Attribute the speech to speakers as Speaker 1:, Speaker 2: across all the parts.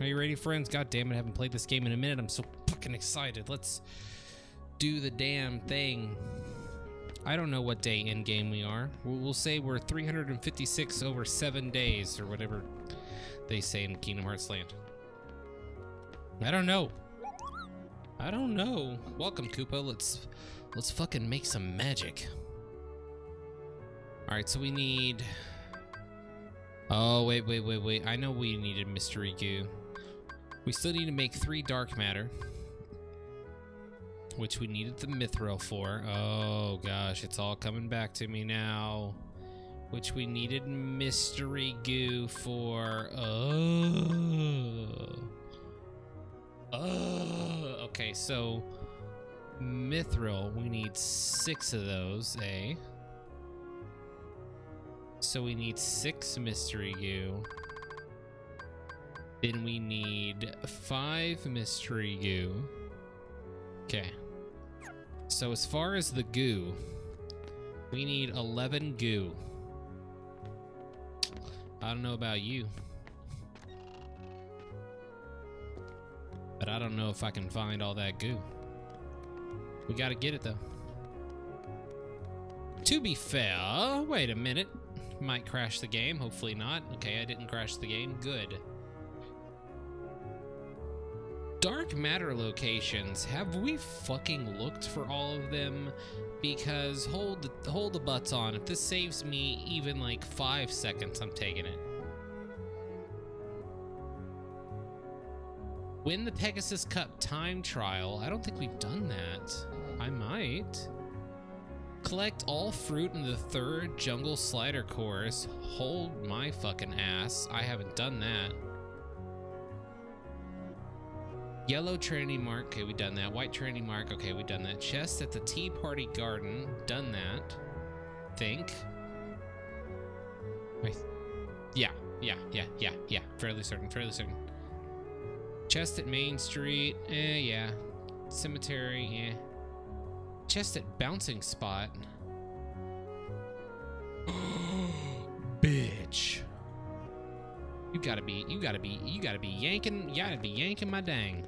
Speaker 1: Are you ready, friends? God damn it, I haven't played this game in a minute. I'm so fucking excited. Let's do the damn thing. I don't know what day in game we are. We'll, say we're 356 over seven days or whatever they say in Kingdom Hearts Land. I don't know. I don't know. Welcome, Koopa. Let's let's fucking make some magic. All right, so we need. Oh wait, wait, wait, wait. I know we needed mystery goo. We still need to make three dark matter which we needed the mithril for. Oh gosh, it's all coming back to me now. Which we needed mystery goo for. Oh. Oh. Okay, so mithril, we need six of those, eh? So we need six mystery goo. Then we need five mystery goo. Okay. So as far as the goo, we need 11 goo. I don't know about you. But I don't know if I can find all that goo. We gotta get it though. To be fair, wait a minute. Might crash the game, hopefully not. Okay, I didn't crash the game, good dark matter locations, have we fucking looked for all of them? Because hold hold the butts on. If this saves me even like five seconds, I'm taking it. Win the Pegasus Cup time trial. I don't think we've done that. I might. Collect all fruit in the third jungle slider course. Hold my fucking ass. I haven't done that. Yellow Trinity Mark, okay, we've done that. White Trinity Mark, okay, we've done that. Chest at the Tea Party Garden, done that. Think. Wait. Yeah, yeah, yeah, yeah, yeah. Fairly certain, fairly certain. Chest at Main Street, eh, yeah. Cemetery, yeah. Chest at Bouncing Spot. Bitch. You gotta be, you gotta be, you gotta be yanking, you gotta be yanking my dang.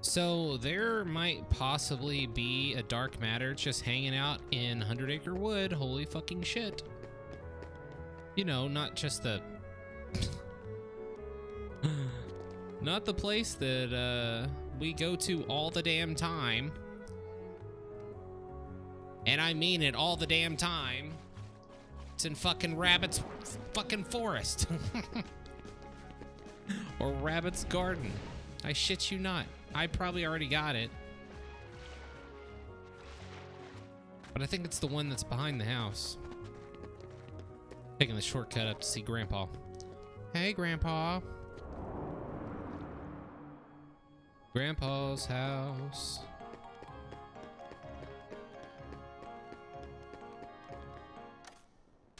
Speaker 1: So there might possibly be a dark matter just hanging out in Hundred Acre Wood. Holy fucking shit. You know, not just the... not the place that uh, we go to all the damn time. And I mean it all the damn time. It's in fucking Rabbit's fucking forest. or Rabbit's garden. I shit you not. I probably already got it. But I think it's the one that's behind the house. Taking the shortcut up to see Grandpa. Hey, Grandpa. Grandpa's house.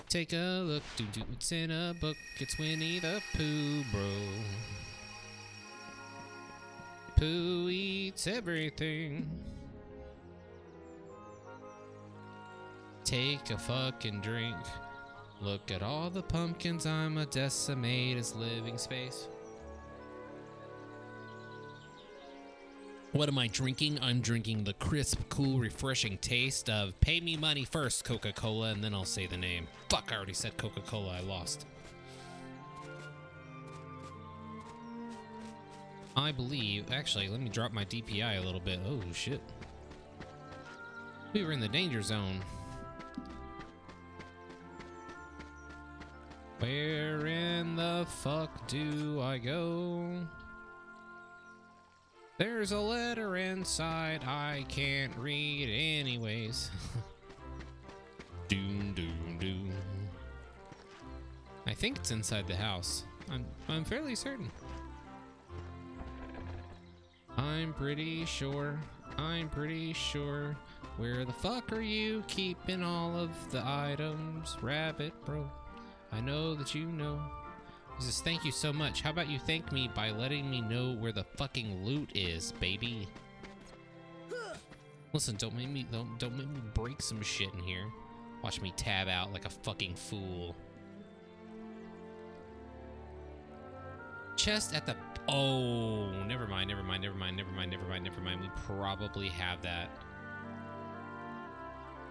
Speaker 1: Take a look, do it's in a book. It's Winnie the Pooh, bro. Pooh eats everything. Take a fucking drink. Look at all the pumpkins, I'm a decimate as living space. What am I drinking? I'm drinking the crisp, cool, refreshing taste of pay me money first, Coca Cola, and then I'll say the name. Fuck, I already said Coca Cola, I lost. I believe, actually, let me drop my DPI a little bit. Oh, shit. We were in the danger zone. Where in the fuck do I go? There's a letter inside I can't read anyways. doom, doom, doom. I think it's inside the house. I'm, I'm fairly certain. I'm pretty sure, I'm pretty sure. Where the fuck are you keeping all of the items, rabbit bro? I know that you know. He says, thank you so much. How about you thank me by letting me know where the fucking loot is, baby? Listen, don't make me don't, don't make me break some shit in here. Watch me tab out like a fucking fool. Chest at the. Oh, never mind, never mind, never mind, never mind, never mind, never mind. We probably have that.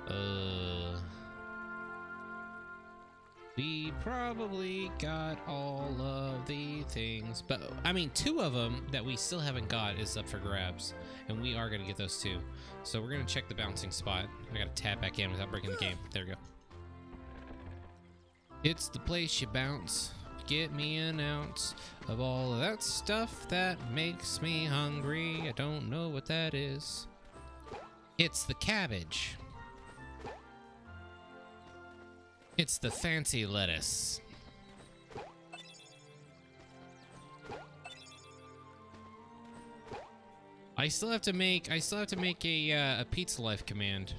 Speaker 1: Uh. We probably got all of the things, but I mean, two of them that we still haven't got is up for grabs, and we are gonna get those two. So we're gonna check the bouncing spot. I gotta tap back in without breaking the game. There we go. It's the place you bounce. Get me an ounce of all of that stuff that makes me hungry. I don't know what that is. It's the cabbage. It's the fancy lettuce. I still have to make I still have to make a uh, a Pizza Lyfe command.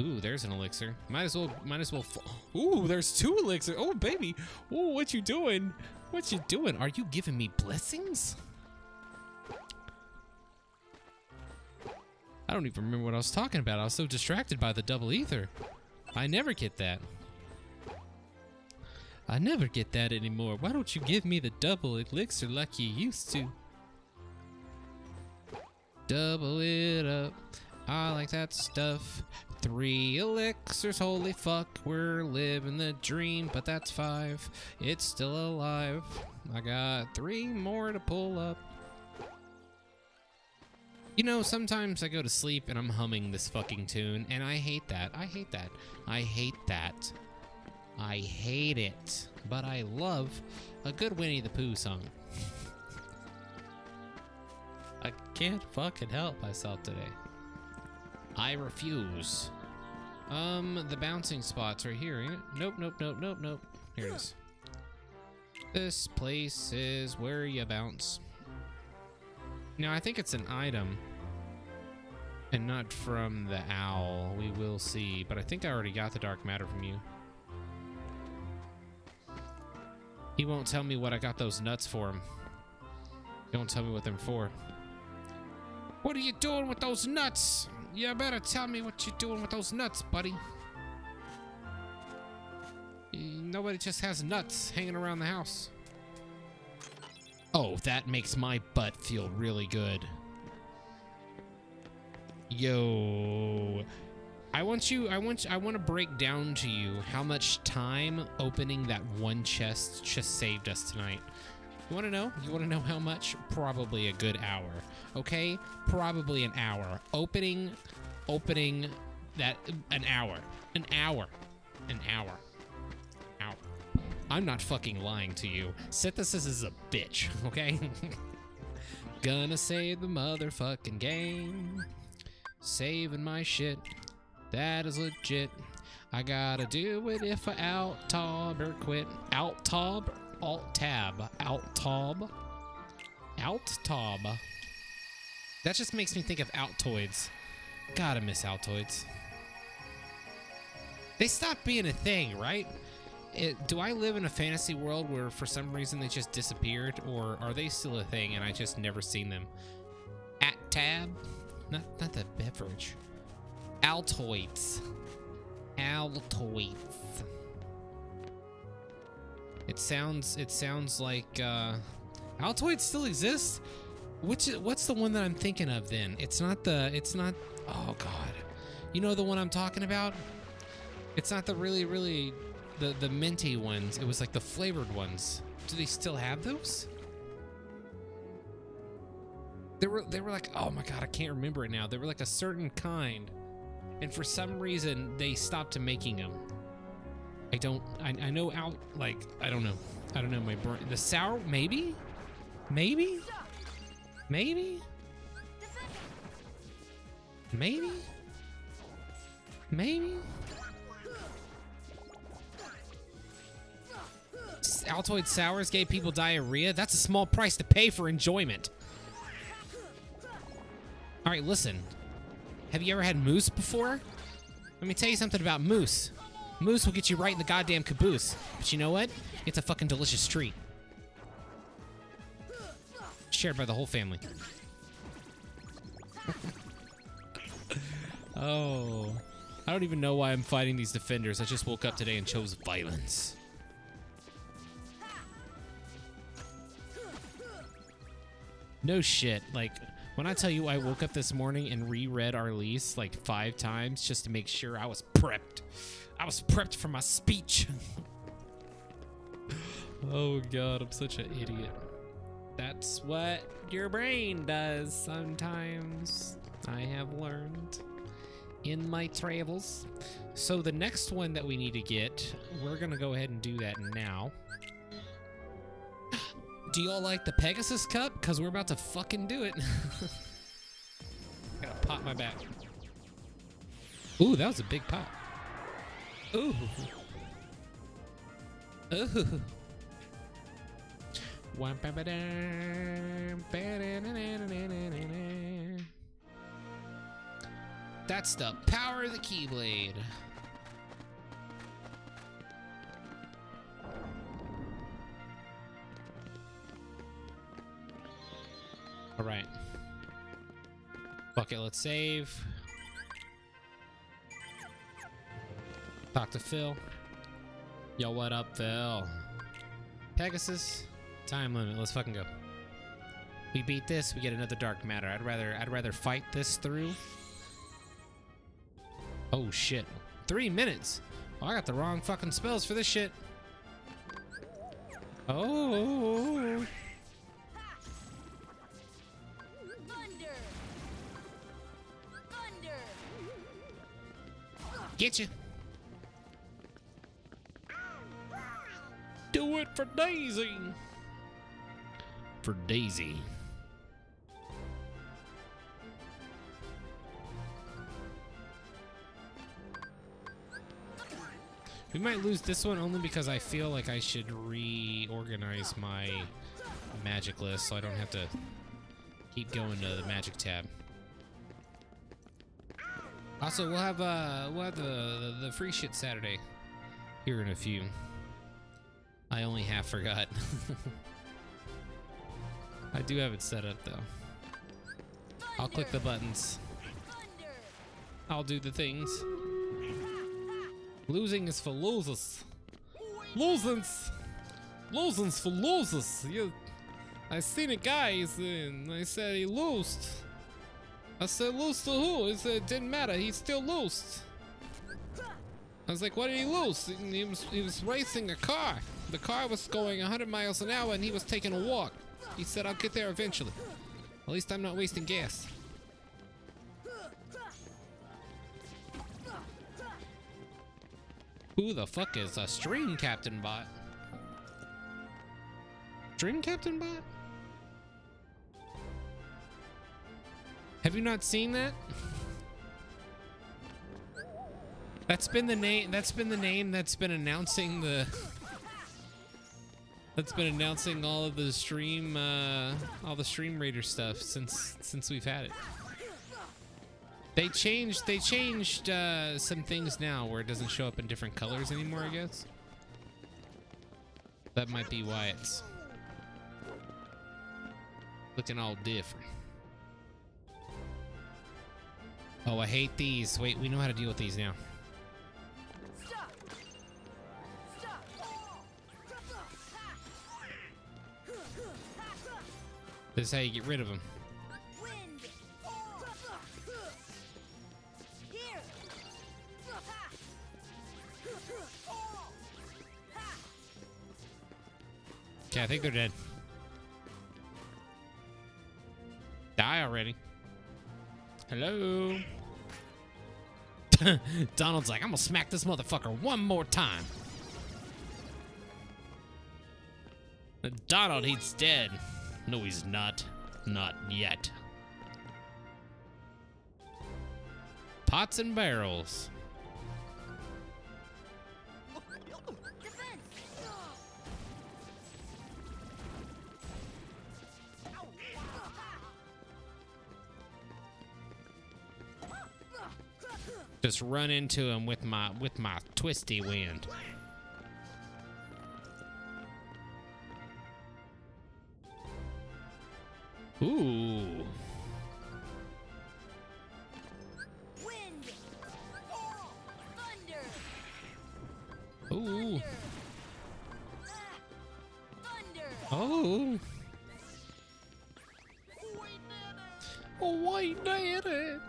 Speaker 1: Ooh, there's an elixir. Might as well might as well Ooh, there's two elixir. Oh baby. Ooh, what you doing? What you doing? Are you giving me blessings? I don't even remember what I was talking about. I was so distracted by the double ether. I never get that. I never get that anymore. Why don't you give me the double elixir like you used to? Double it up. I like that stuff. Three elixirs, holy fuck, we're living the dream, but that's five. It's still alive. I got three more to pull up. You know, sometimes I go to sleep and I'm humming this fucking tune, and I hate that. I hate that. I hate that. I hate it. But I love a good Winnie the Pooh song. I can't fucking help myself today. I refuse. Um, the bouncing spots are here, ain't it? Nope, nope, nope, nope, nope. Here it is. This place is where you bounce. Now, I think it's an item. And not from the owl. We will see. But I think I already got the dark matter from you. He won't tell me what I got those nuts for him. Don't tell me what they're for. What are you doing with those nuts? You better tell me what you're doing with those nuts, buddy. Nobody just has nuts hanging around the house. Oh, that makes my butt feel really good. Yo. I want you I want I want to break down to you how much time opening that one chest just saved us tonight. You want to know? You want to know how much? Probably a good hour. Okay? Probably an hour. Opening opening that an hour. An hour. An hour. Hour. I'm not fucking lying to you. Synthesis is a bitch, okay? Gonna save the motherfucking game. Saving my shit. That is legit. I gotta do it if I out tab or quit. Out tab, alt tab, out tab, out tab. That just makes me think of Altoids. Gotta miss Altoids. They stopped being a thing, right? It, do I live in a fantasy world where for some reason they just disappeared, or are they still a thing and I just never seen them? At tab, not not the beverage. Altoids. Altoids. It sounds it sounds like uh Altoids still exists? Which what's the one that I'm thinking of then? It's not the it's not oh god. You know the one I'm talking about? It's not the really really the the minty ones. It was like the flavored ones. Do they still have those? They were they were like, oh my god, I can't remember it now. They were like a certain kind, and for some reason they stopped making them. I don't. I, I know out like I don't know. I don't know my brain. The sour maybe, maybe, maybe, maybe, maybe. Altoid sours gave people diarrhea. That's a small price to pay for enjoyment. All right, listen. Have you ever had moose before? Let me tell you something about moose. Moose will get you right in the goddamn caboose. But you know what? It's a fucking delicious treat. Shared by the whole family. oh. I don't even know why I'm fighting these defenders. I just woke up today and chose violence. No shit. Like when I tell you I woke up this morning and reread our lease like five times just to make sure I was prepped. I was prepped for my speech. oh god, I'm such an idiot. That's what your brain does sometimes. I have learned in my travels. So the next one that we need to get, we're gonna go ahead and do that now. Do y'all like the Pegasus Cup? Cause we're about to fucking do it. Gotta pop my back. Ooh, that was a big pop. Ooh. Ooh. That's the power of the Keyblade. All right. It, let's save. Talk to Phil. Yo, what up, Phil? Pegasus, time limit. Let's fucking go. We beat this, we get another dark matter. I'd rather I'd rather fight this through. Oh shit. Three minutes. Oh, I got the wrong fucking spells for this shit. Oh.
Speaker 2: oh, oh, oh Thunder! Thunder!
Speaker 1: Get you. For Daisy. For Daisy. We might lose this one only because I feel like I should reorganize my magic list so I don't have to keep going to the magic tab. Also, we'll have uh we'll have the, the the free shit Saturday here in a few. I only half forgot. I do have it set up though. I'll click the buttons.
Speaker 2: Thunder!
Speaker 1: I'll do the things. Losing is for losers. Losing's losing's for losers. You, I seen a guy in. I said he lost. I said lose to who? He said it didn't matter. He still lost. I was like, what did he lose? He was, he was racing a car. The car was going 100 miles an hour and he was taking a walk. He said, I'll get there eventually. At least I'm not wasting gas. Who the fuck is a stream captain bot? Stream captain bot? Have you not seen that? That's been the name that's been the name that's been announcing the that's been announcing all of the stream uh all the stream raider stuff since since we've had it. They changed they changed uh, some things now where it doesn't show up in different colors anymore, I guess. That might be why it's looking all different. Oh, I hate these. Wait, we know how to deal with these now. This is how you get rid of them. Okay, I think they're dead. Die already. Hello? Donald's like, I'm gonna smack this motherfucker one more time. Donald, he's dead. No, he's not. Not yet. Pots and barrels. Just run into him with my with my twisty wind. Ooh.
Speaker 2: Wind! Thunder!
Speaker 1: Ooh.
Speaker 2: Thunder!
Speaker 1: Oh. Oh, I did it.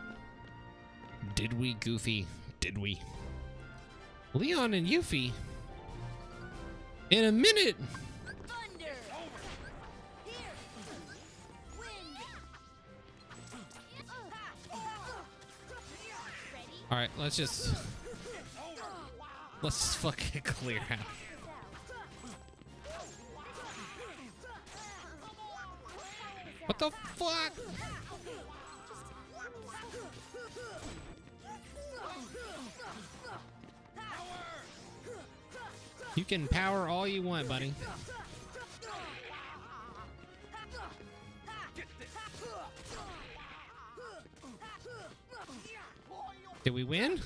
Speaker 1: Did we, Goofy? Did we? Leon and Yuffie. In a minute. All right, let's just let's just fucking clear out. What the fuck? You can power all you want, buddy. Did we win?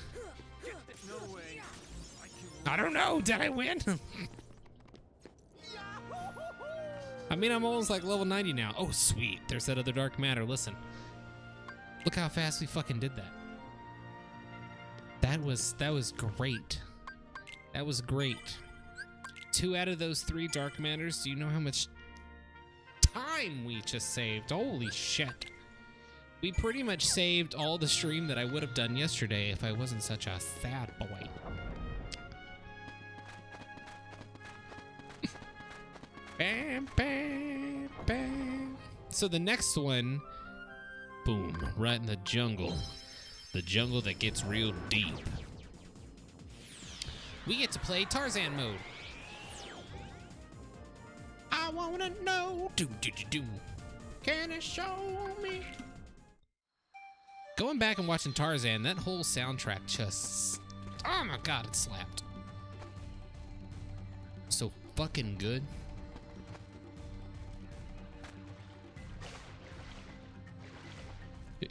Speaker 1: I don't know. Did I win? I mean, I'm almost like level 90 now. Oh, sweet. There's that other dark matter. Listen. Look how fast we fucking did that. That was that was great. That was great. Two out of those three dark matters. Do you know how much time we just saved? Holy shit. We pretty much saved all the stream that I would have done yesterday if I wasn't such a sad boy. bam, bam, bam. So the next one, boom, right in the jungle. The jungle that gets real deep. We get to play Tarzan mode. I wanna know, do do do do. Can it show me? Going back and watching Tarzan, that whole soundtrack just, oh my god, it slapped. So fucking good.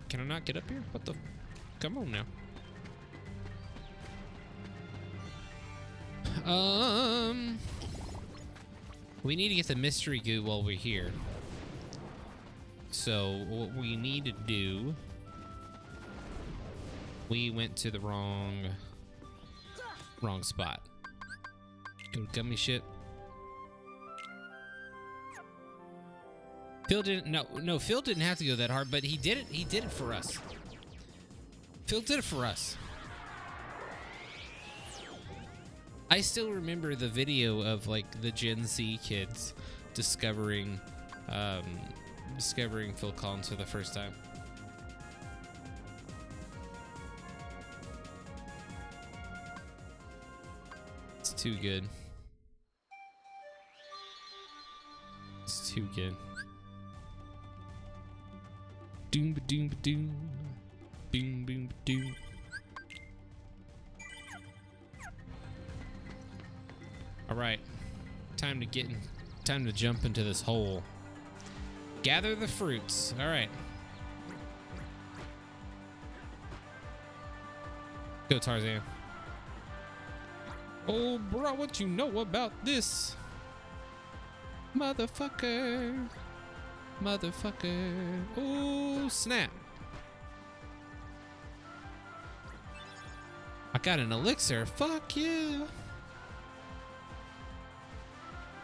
Speaker 1: Can I not get up here? What the? Come on now. Um, we need to get the mystery goo while we're here. So what we need to do, we went to the wrong, wrong spot. To gummy shit. Phil didn't. No, no. Phil didn't have to go that hard, but he did it. He did it for us. Phil did it for us. I still remember the video of like the Gen Z kids discovering, um, discovering Phil Collins for the first time. Too good. It's too good. Doom ba doom ba doom. Boom boom doom. All right. Time to get in, time to jump into this hole. Gather the fruits. All right. Go Tarzan. Oh, bro, what you know about this? Motherfucker. Motherfucker. Oh, snap. I got an elixir. Fuck yeah.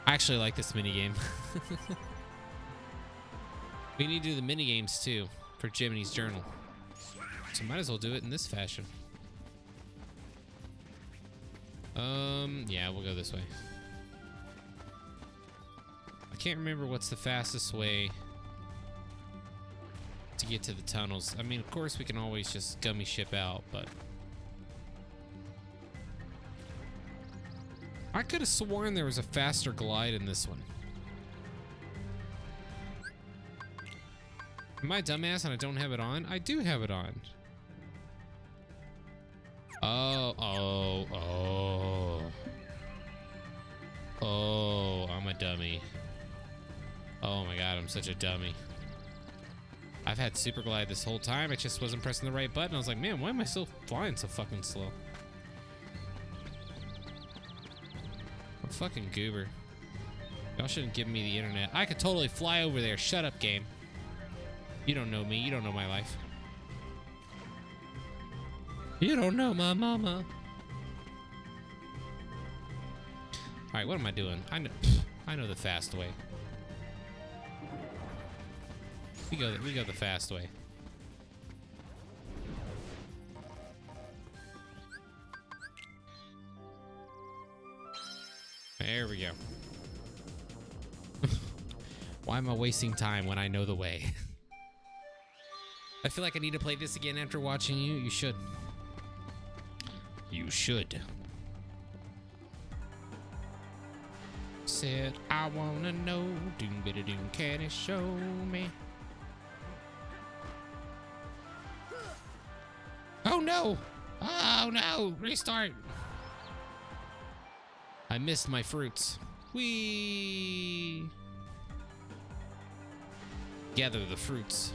Speaker 1: I actually like this minigame. we need to do the minigames too for Jiminy's journal. So might as well do it in this fashion. Um, yeah, we'll go this way. I can't remember what's the fastest way to get to the tunnels. I mean, of course, we can always just gummy ship out, but I could have sworn there was a faster glide in this one. Am I dumbass and I don't have it on? I do have it on. Oh, oh, oh. Dummy. Oh my god, I'm such a dummy. I've had super glide this whole time. I just wasn't pressing the right button. I was like, man, why am I still flying so fucking slow? I'm fucking goober. Y'all shouldn't give me the internet. I could totally fly over there. Shut up, game. You don't know me. You don't know my life. You don't know my mama. All right, what am I doing? I know, I know the fast way. We go, we go the fast way. There we go. Why am I wasting time when I know the way? I feel like I need to play this again after watching you. You should. You should. Said, I wanna know. Doom bidda doom, can it show me? Oh no! Oh no! Restart! I missed my fruits. Whee! Gather the fruits.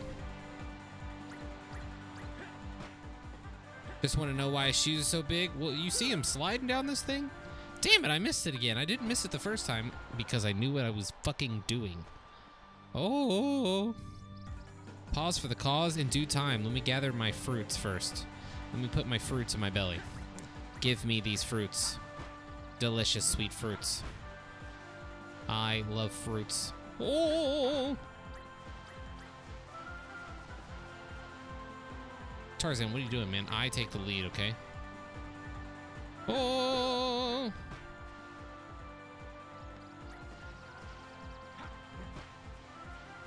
Speaker 1: Just want to know why his shoes are so big? Well, you see him sliding down this thing? Damn it, I missed it again. I didn't miss it the first time because I knew what I was fucking doing. Oh. Pause for the cause in due time. Let me gather my fruits first. Let me put my fruits in my belly. Give me these fruits. Delicious sweet fruits. I love fruits. Oh. Tarzan, what are you doing, man? I take the lead, okay? Oh!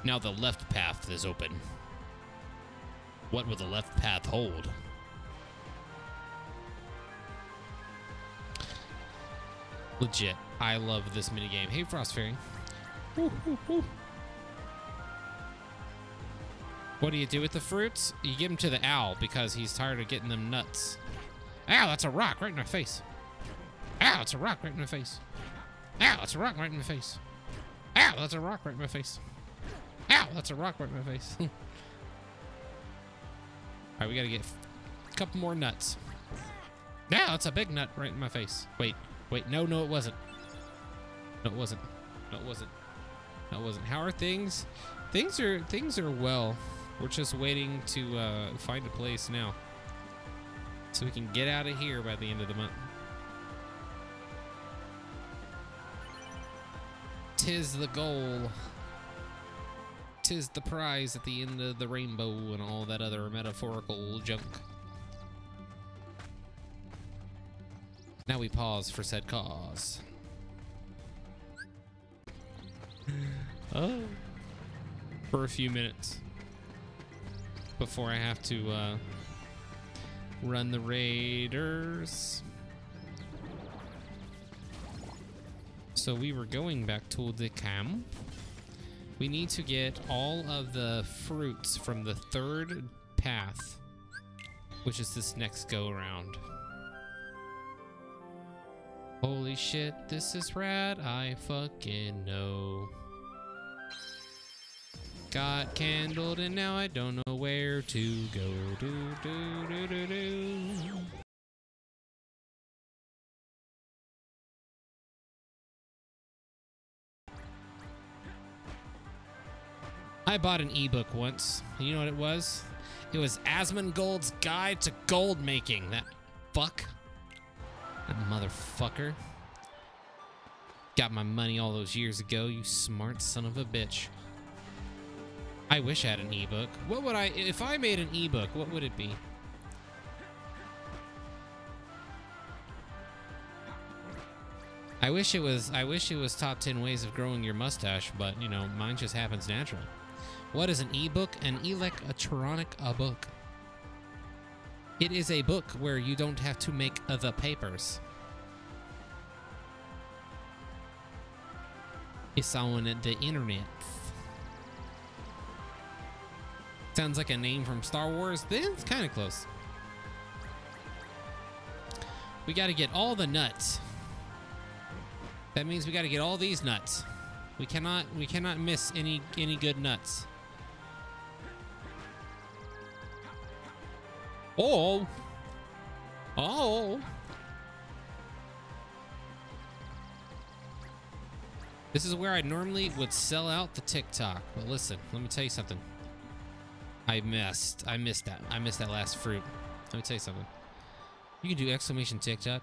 Speaker 1: Now the left path is open. What will the left path hold? Legit. I love this minigame. Hey, Frost Fairy. What do you do with the fruits? You give them to the owl because he's tired of getting them nuts. Ow, that's a rock right in my face. Ow, that's a rock right in my face. Ow, that's a rock right in my face. Ow, that's a rock right in my face. Ow, that's a rock right in my face. All right, we gotta get a couple more nuts. Now that's a big nut right in my face. Wait, wait, no, no, it wasn't. No, it wasn't. No, it wasn't. No, it wasn't. How are things? Things are things are well. We're just waiting to uh, find a place now, so we can get out of here by the end of the month. Tis the goal. Tis the prize at the end of the rainbow and all that other metaphorical junk. Now we pause for said cause. oh. For a few minutes. Before I have to uh, run the raiders. So we were going back to the camp. We need to get all of the fruits from the third path, which is this next go around. Holy shit, this is rad. I fucking know. Got candled and now I don't know where to go. Do, do, do, do, do. I bought an ebook once. You know what it was? It was Asmongold's Guide to Gold Making. That fuck. That motherfucker. Got my money all those years ago, you smart son of a bitch. I wish I had an ebook. What would I, if I made an ebook, what would it be? I wish it was, I wish it was top 10 ways of growing your mustache, but you know, mine just happens naturally. What is an ebook? An electronic a book. It is a book where you don't have to make the papers. It's on the internet. Sounds like a name from Star Wars. Then it's kind of close. We got to get all the nuts. That means we got to get all these nuts. We cannot we cannot miss any any good nuts. Oh. Oh. This is where I normally would sell out the TikTok. But listen, let me tell you something. I missed. I missed that. I missed that last fruit. Let me tell you something. You can do exclamation TikTok.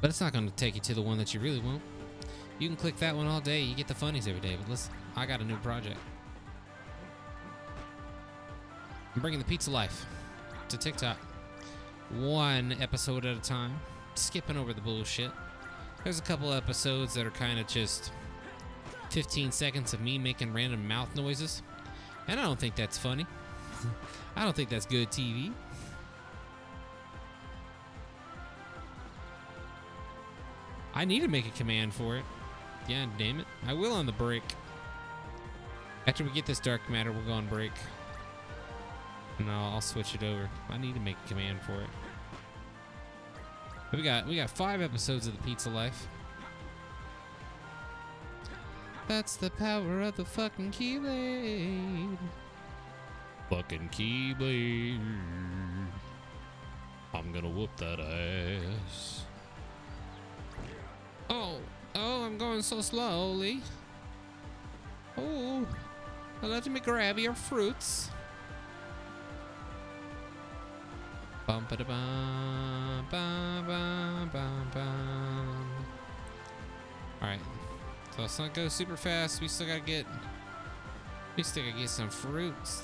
Speaker 1: But it's not going to take you to the one that you really want. You can click that one all day. You get the funnies every day. But listen, I got a new project. I'm bringing the Pizza Lyfe to TikTok. One episode at a time. Skipping over the bullshit. There's a couple episodes that are kind of just 15 seconds of me making random mouth noises. And I don't think that's funny. I don't think that's good TV. I need to make a command for it. Yeah, damn it. I will on the break. After we get this dark matter, we'll go on break. And I'll, I'll switch it over. I need to make a command for it. But we got we got five episodes of the Pizza Lyfe. That's the power of the fucking Keyblade. Fucking Keyblade. I'm gonna whoop that ass. Oh, oh, I'm going so slowly. Oh, let me grab your fruits. Bum ba bum bum bum bum. All right, so let's not go super fast. We still gotta get. We still gotta get some fruits.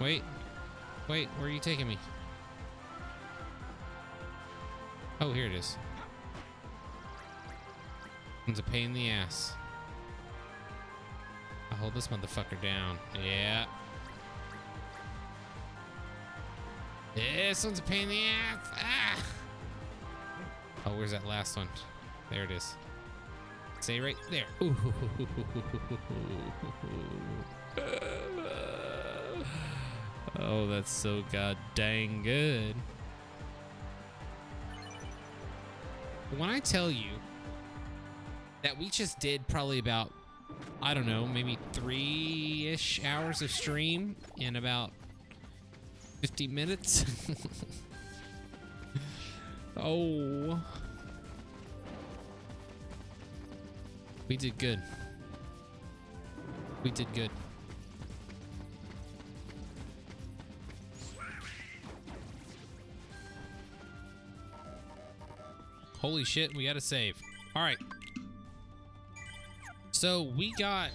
Speaker 1: Wait, wait, where are you taking me? Oh, here it is. It's a pain in the ass. I'll hold this motherfucker down. Yeah. This one's a pain in the ass. Ah! Oh, where's that last one? There it is. Say right there. Ooh. Oh, that's so god dang good. When I tell you that we just did probably about, I don't know, maybe three ish hours of stream in about 50 minutes. oh. We did good. We did good. Holy shit, we gotta save. All right. So we got.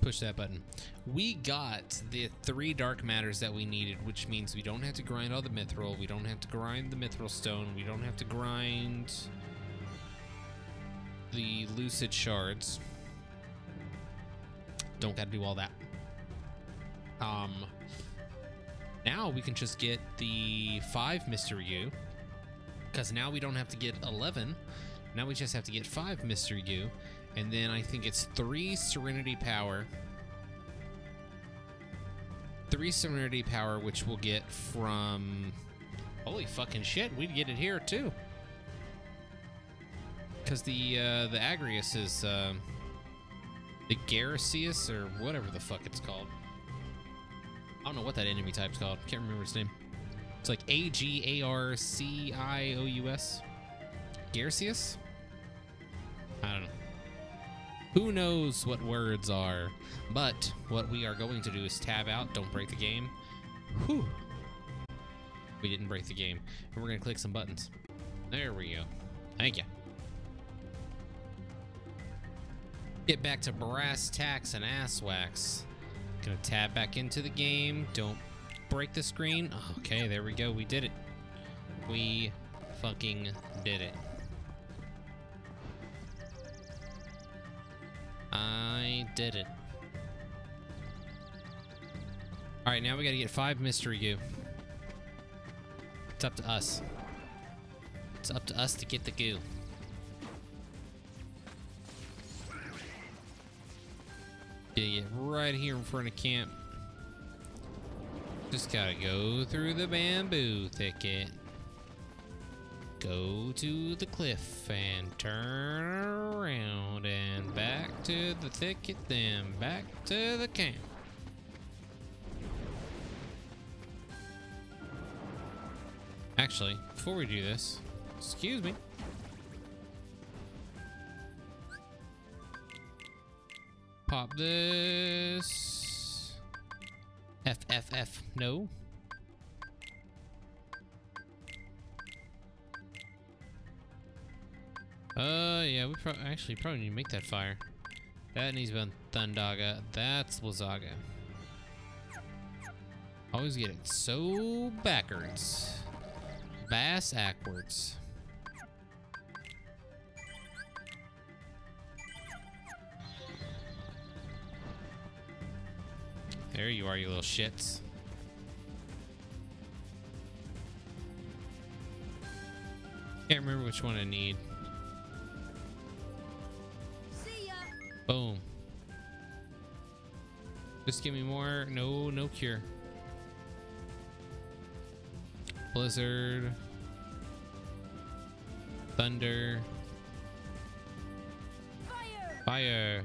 Speaker 1: Push that button. We got the three dark matters that we needed, which means we don't have to grind all the mithril. We don't have to grind the mithril stone. We don't have to grind the lucid shards. Don't gotta do all that. Um. Now we can just get the five mystery goo. Because now we don't have to get 11. Now we just have to get five mystery goo. And then I think it's three serenity power. Three serenity power, which we'll get from. Holy fucking shit, we'd get it here too. Because the uh, the Agrius is uh, the Garicius or whatever the fuck it's called. I don't know what that enemy type's called. Can't remember its name. It's like A G A R C I O U S. Garcius? I don't know. Who knows what words are? But what we are going to do is tab out. Don't break the game. Whew. We didn't break the game. And we're going to click some buttons. There we go. Thank you. Get back to brass tacks and ass wax. Gonna tab back into the game. Don't break the screen. Okay, there we go. We did it. We fucking did it. I did it. All right, now we gotta get five mystery goo. It's up to us. It's up to us to get the goo. Get right here in front of camp. Just gotta go through the bamboo thicket. Go to the cliff and turn around and back to the thicket, then back to the camp. Actually, before we do this, excuse me. Pop this. F, F, F. No. Uh, yeah, we pro actually probably need to make that fire. That needs to be on Thundaga. That's Wazaga. Always get it so backwards. Bass backwards. There you are, you little shits. Can't remember which one I need. Boom. Just give me more. No, no cure. Blizzard. Thunder.
Speaker 2: Fire.
Speaker 1: Fire.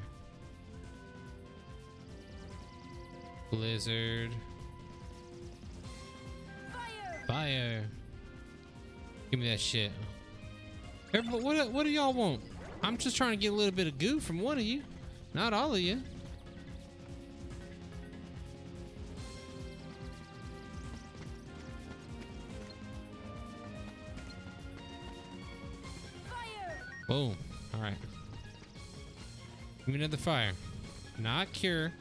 Speaker 1: Blizzard.
Speaker 2: Fire.
Speaker 1: Fire. Give me that shit. Everybody, what, what do y'all want? I'm just trying to get a little bit of goo from one of you. Not all of you.
Speaker 2: Fire.
Speaker 1: Boom. All right. Give me another fire. Not cure.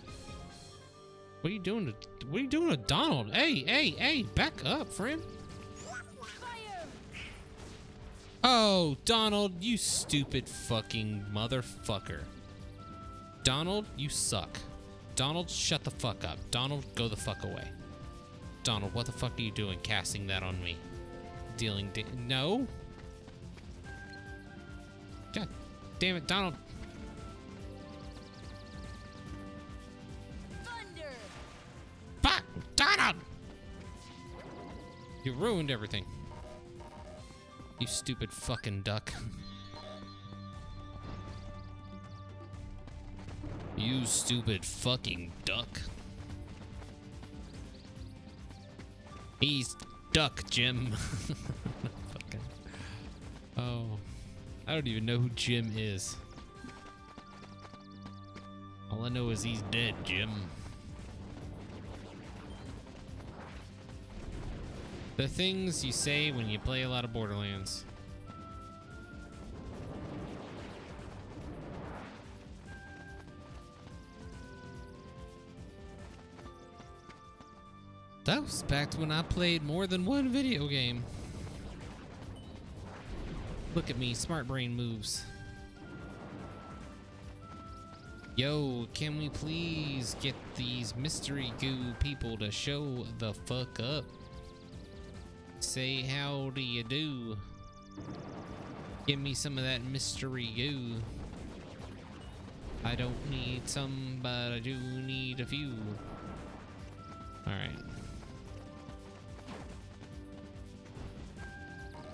Speaker 1: What are you doing to What are you doing to Donald? Hey, hey, hey! Back up, friend.
Speaker 2: Fire.
Speaker 1: Oh, Donald, you stupid fucking motherfucker. Donald, you suck. Donald, shut the fuck up. Donald, go the fuck away. Donald, what the fuck are you doing casting that on me? Dealing da- No. God damn it, Donald.
Speaker 2: Thunder.
Speaker 1: Fuck! Donald! You ruined everything. You stupid fucking duck. you stupid fucking duck. He's duck, Jim. Oh. I don't even know who Jim is. All I know is he's dead, Jim. The things you say when you play a lot of Borderlands. That was back when I played more than one video game. Look at me, smart brain moves. Yo, can we please get these mystery goo people to show the fuck up? Say how do you do? Give me some of that mystery goo. I don't need some, but I do need a few. Alright.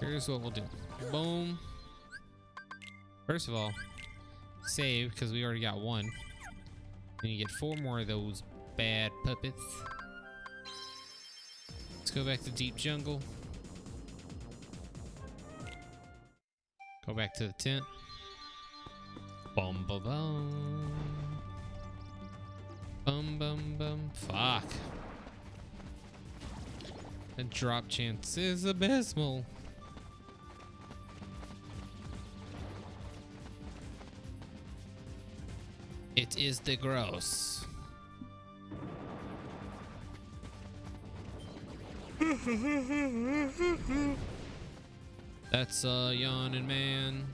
Speaker 1: Here's what we'll do. Boom. First of all, save, because we already got one. And you get four more of those bad puppets. Let's go back to Deep Jungle. Go back to the tent. Bum bum bum. Bum bum bum. Fuck. The drop chance is abysmal. It is the gross. That's uh yawning man.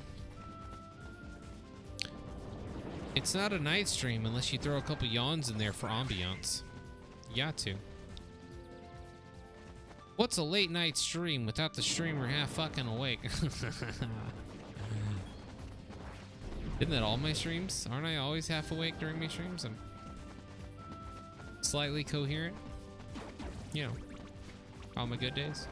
Speaker 1: It's not a night stream unless you throw a couple yawns in there for ambiance. To. What's a late night stream without the streamer half fucking awake? Isn't that all my streams? Aren't I always half awake during my streams? I'm slightly coherent. You know, all my good days.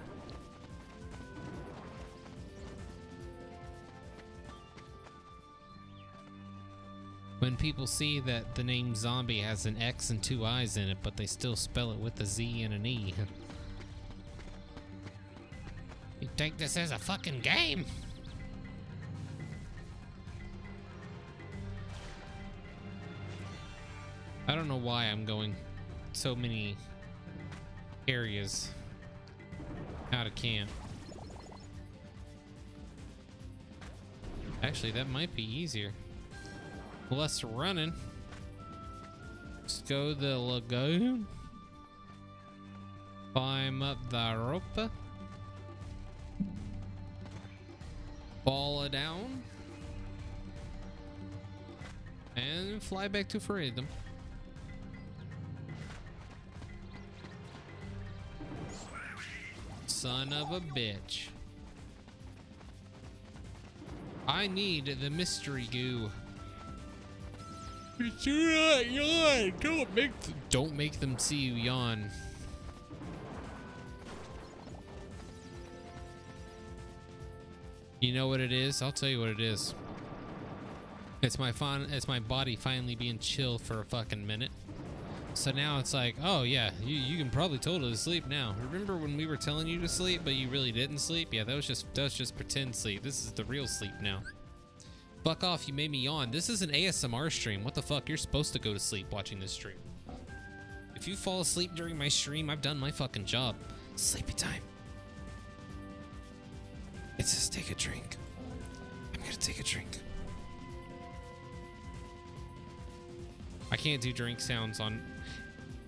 Speaker 1: When people see that the name zombie has an X and two I's in it, but they still spell it with a Z and an E. you think this is a fucking game? I don't know why I'm going so many areas out of camp. Actually, that might be easier. Less running. Let's go the lagoon. Climb up the rope. Fall down. And fly back to freedom. Son of a bitch. I need the mystery goo. Do not yawn. Don't make don't make them see you yawn. You know what it is? I'll tell you what it is. It's my fun. It's my body finally being chill for a fucking minute. So now it's like, oh yeah, you, you can probably totally sleep now. Remember when we were telling you to sleep, but you really didn't sleep? Yeah, that was just that was just pretend sleep. This is the real sleep now. Fuck off, you made me yawn. This is an ASMR stream. What the fuck? You're supposed to go to sleep watching this stream. If you fall asleep during my stream, I've done my fucking job. Sleepy time. It says take a drink. I'm gonna take a drink. I can't do drink sounds on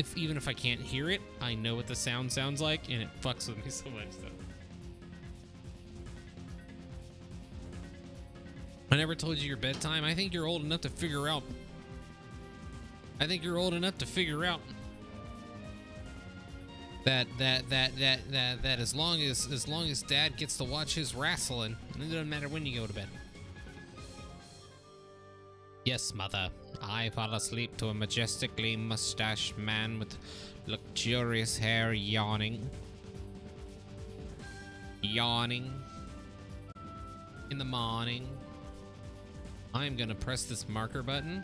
Speaker 1: if even if I can't hear it, I know what the sound sounds like and it fucks with me so much though. I never told you your bedtime. I think you're old enough to figure out. I think you're old enough to figure out that that that that that that as long as as long as dad gets to watch his wrestling, it doesn't matter when you go to bed. Yes, mother. I fall asleep to a majestically mustached man with luxurious hair yawning. Yawning. In the morning. I'm gonna press this marker button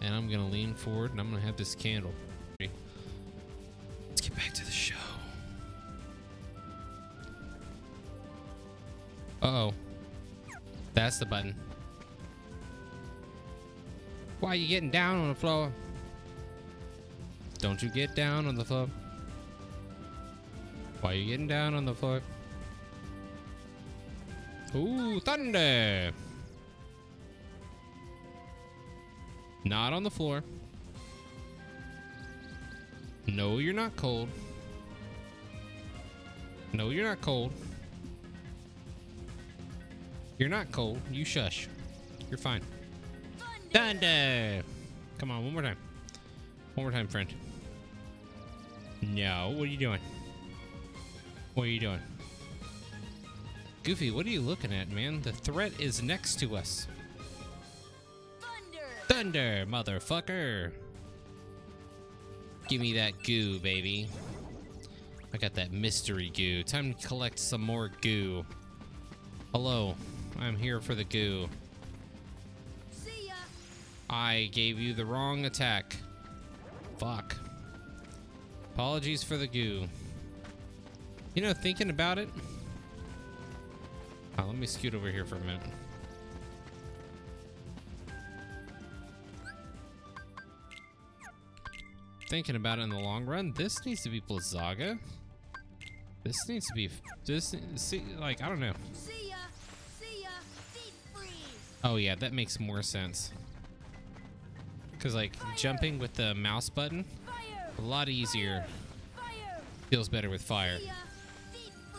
Speaker 1: and I'm gonna lean forward and I'm gonna have this candle. Let's get back to the show. Uh oh. That's the button. Why are you getting down on the floor? Don't you get down on the floor? Why are you getting down on the floor? Ooh, thunder! Not on the floor. No, you're not cold. No, you're not cold. You're not cold. You shush. You're fine. Thunder! Come on, one more time. One more time, friend. No, what are you doing? What are you doing? Goofy, what are you looking at, man? The threat is next to us.
Speaker 2: Thunder!
Speaker 1: Thunder, motherfucker. Give me that goo, baby. I got that mystery goo. Time to collect some more goo. Hello, I'm here for the goo. I gave you the wrong attack. Fuck. Apologies for the goo. You know, thinking about it. Oh, let me scoot over here for a minute. Thinking about it in the long run, this needs to be Blizzaga. This needs to be this see like I don't know.
Speaker 2: See ya! See ya!
Speaker 1: Oh yeah, that makes more sense. Cause like jumping with the mouse button, a lot easier. Feels better with fire.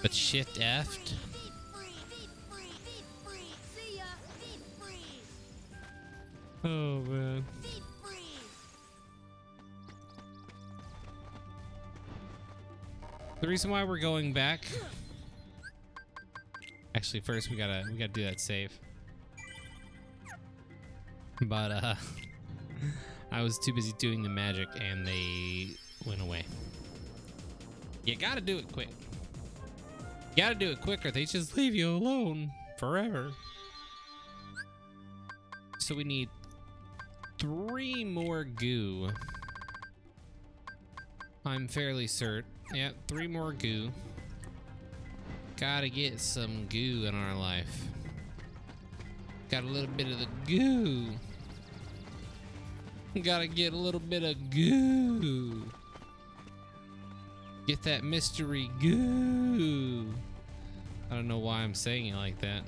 Speaker 1: But shift F. Oh man. The reason why we're going back. Actually, first we gotta we gotta do that save. But uh, I was too busy doing the magic and they went away. You gotta do it quick. You gotta do it quicker. they just leave you alone forever. So we need three more goo. I'm fairly certain. Yeah, three more goo. Gotta get some goo in our life. Got a little bit of the goo. Gotta get a little bit of goo. Get that mystery goo. I don't know why I'm saying it like that.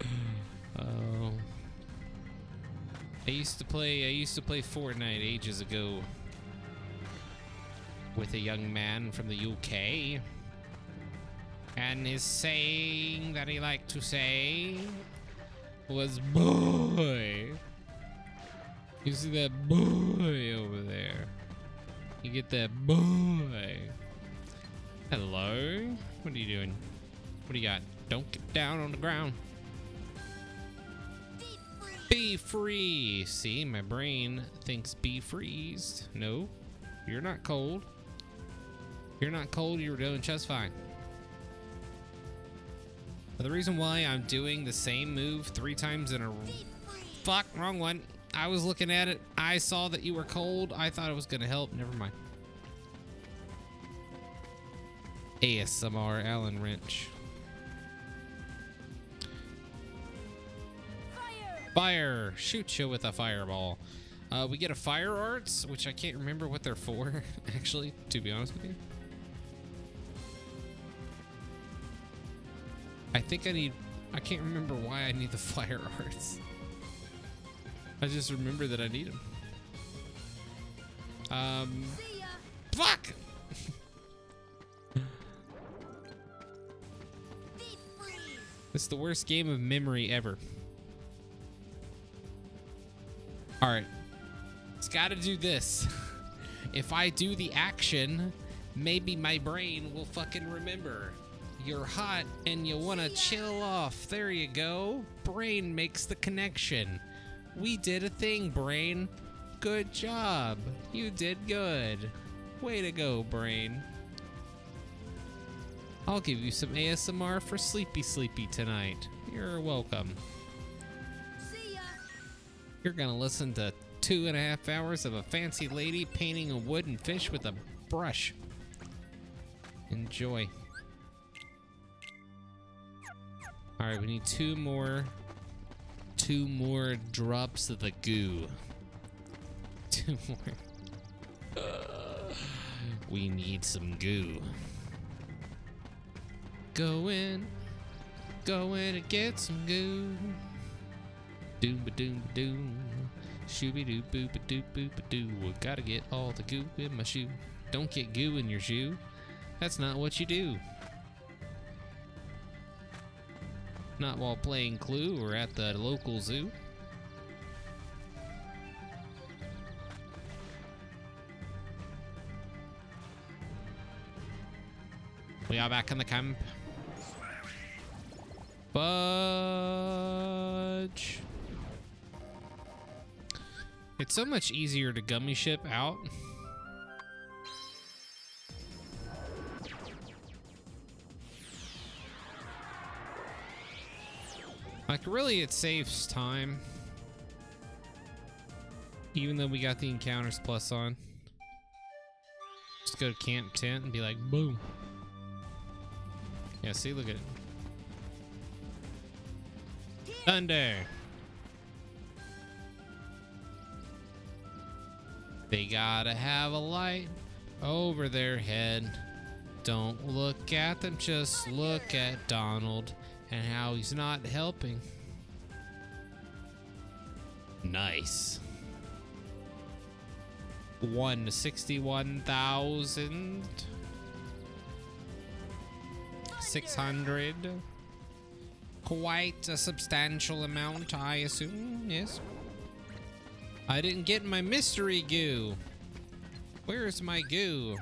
Speaker 1: Oh. I used to play I used to play Fortnite ages ago with a young man from the UK. And his saying that he liked to say was boy. You see that boy over there? You get that boy. Hello? What are you doing? What do you got? Don't get down on the ground.
Speaker 2: Be free.
Speaker 1: Be free. See, my brain thinks be freeze. No, you're not cold. You're not cold. You're doing just fine. But the reason why I'm doing the same move three times in a fuck wrong one. I was looking at it. I saw that you were cold. I thought it was gonna help. Never mind. ASMR Allen Wrench.
Speaker 2: Fire.
Speaker 1: Fire! Shoot you with a fireball. Uh, we get a fire arts, which I can't remember what they're for, actually, to be honest with you. I think I need. I can't remember why I need the fire arts. I just remember that I need them. Um, fuck! It's the worst game of memory ever. Alright. It's gotta do this. If I do the action, maybe my brain will fucking remember. You're hot and you wanna chill off. There you go. Brain makes the connection. We did a thing, brain. Good job. You did good. Way to go, brain. I'll give you some ASMR for Sleepy Sleepy tonight. You're welcome.
Speaker 2: See ya.
Speaker 1: You're gonna listen to two and a half hours of a fancy lady painting a wooden fish with a brush. Enjoy. Alright, we need two more. Two more drops of the goo. Two more. we need some goo. Go in. Go in and get some goo. Doom ba doom ba doom. Shooby doo boo ba doo boo ba doo. Gotta get all the goo in my shoe. Don't get goo in your shoe. That's not what you do. Not while playing Clue or at the local zoo. We are back in the camp. Fudge. It's so much easier to Gummi ship out. Like, really, it saves time. Even though we got the encounters plus on. Just go to camp tent and be like, boom. Yeah, see, look at it. Thunder. They gotta have a light over their head. Don't look at them, just look at Donald and how he's not helping. Nice. One to 61,000. 600. Quite a substantial amount, I assume. Yes. I didn't get my mystery goo. Where's my goo?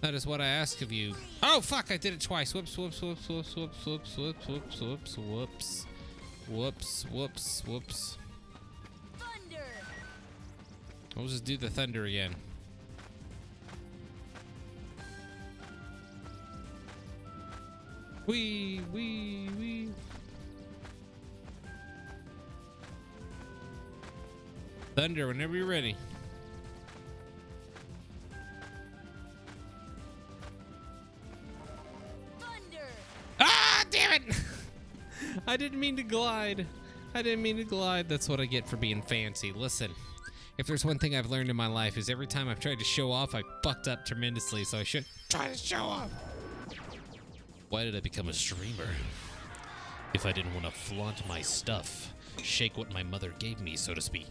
Speaker 1: That is what I ask of you. Oh fuck! I did it twice. Whoops! Whoops! Whoops! Whoops! Whoops! Whoops! Whoops! Whoops! Whoops! Whoops! Whoops! Whoops! Whoops!
Speaker 2: Thunder.
Speaker 1: We'll just do the thunder again. Wee wee wee. Thunder whenever you're ready. I didn't mean to glide. I didn't mean to glide. That's what I get for being fancy. Listen, if there's one thing I've learned in my life is every time I've tried to show off, I fucked up tremendously, so I shouldn't try to show off. Why did I become a streamer? If I didn't want to flaunt my stuff, shake what my mother gave me, so to speak.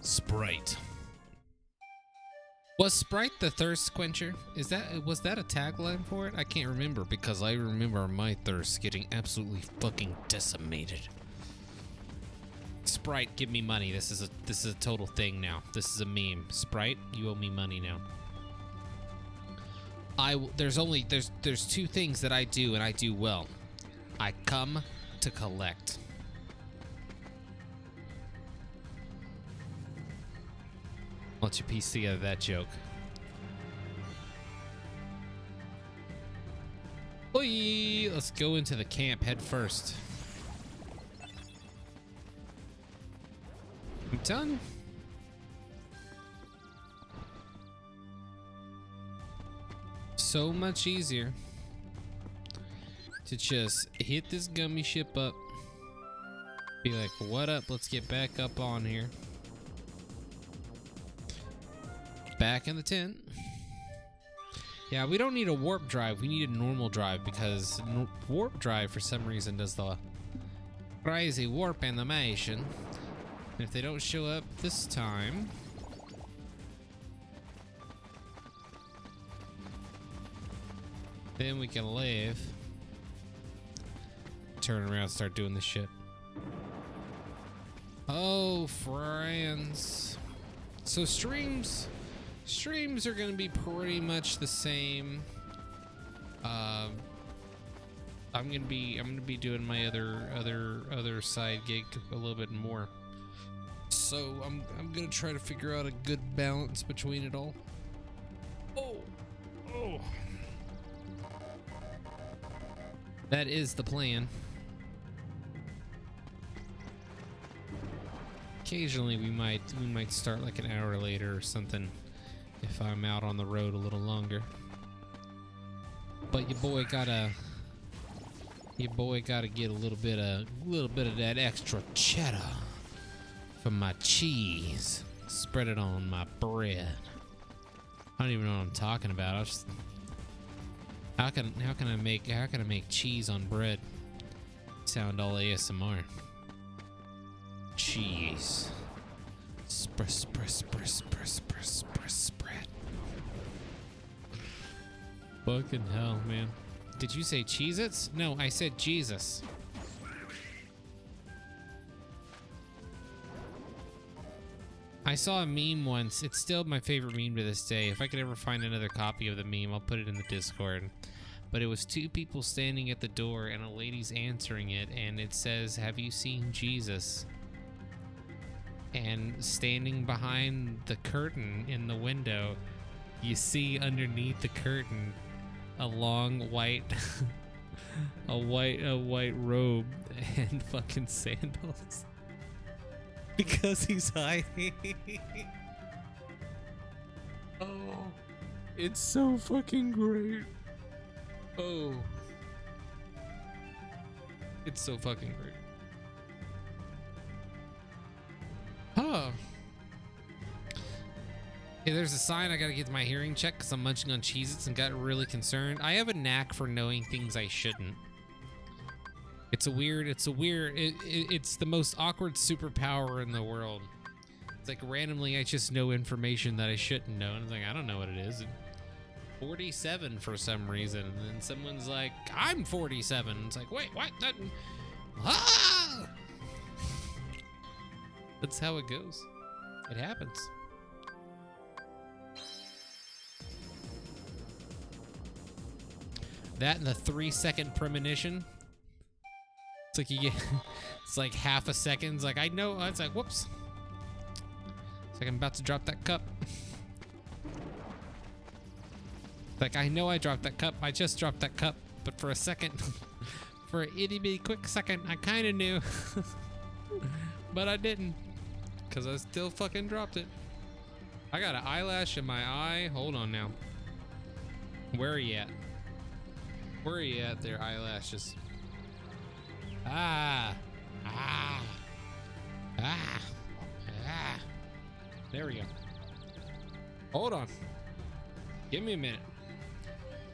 Speaker 1: Sprite. Was Sprite the thirst quencher? Is that was that a tagline for it? I can't remember because I remember my thirst getting absolutely fucking decimated. Sprite, give me money. This is a this is a total thing now. This is a meme. Sprite, you owe me money now. I there's only there's there's two things that I do and I do well. I come to collect. What's your piece of that joke? Oi! Let's go into the camp head first. I'm done. So much easier to just hit this Gummi ship up. Be like, what up? Let's get back up on here. Back in the tent. Yeah, we don't need a warp drive. We need a normal drive because warp drive for some reason does the crazy warp animation. And if they don't show up this time, then we can leave. Turn around, start doing this shit. Oh, friends. So streams, streams are gonna be pretty much the same. Um, I'm gonna be I'm gonna be doing my other other other side gig a little bit more. So I'm I'm gonna try to figure out a good balance between it all. Oh, oh. That is the plan. Occasionally we might we might start like an hour later or something if I'm out on the road a little longer. But your boy gotta your boy gotta get a little bit of little bit of that extra cheddar for my cheese. Spread it on my bread. I don't even know what I'm talking about. I just how can how can I make how can I make cheese on bread? Sound all ASMR. Cheese. Spread, spread, spread, spread, spread, spread, spread. Fucking hell, man. Did you say Cheez Its? No, I said Jesus. I saw a meme once. It's still my favorite meme to this day. If I could ever find another copy of the meme, I'll put it in the Discord. But it was two people standing at the door and a lady's answering it, and it says, Have you seen Jesus? And standing behind the curtain in the window, you see underneath the curtain a long white a white a white robe and fucking sandals. because he's hiding. oh, it's so fucking great. Oh, it's so fucking great. Huh. Yeah, there's a sign I gotta get my hearing checked because I'm munching on Cheez Its and got really concerned. I have a knack for knowing things I shouldn't. It's a weird, it's a weird, it, it, it's the most awkward superpower in the world. It's like randomly I just know information that I shouldn't know. And it's like, I don't know what it is. And 47 for some reason. And then someone's like, I'm 47. It's like, wait, what? That, ah! That's how it goes. It happens. That and the three second premonition. It's like you get, it's like half a second. It's like I know. It's like whoops. It's like I'm about to drop that cup. like I know I dropped that cup. I just dropped that cup, but for a second, for an itty bitty quick second, I kind of knew, but I didn't, cause I still fucking dropped it. I got an eyelash in my eye. Hold on now. Where are you at? Where are you at there, eyelashes? Ah. Ah. Ah. Ah. There we go. Hold on. Give me a minute.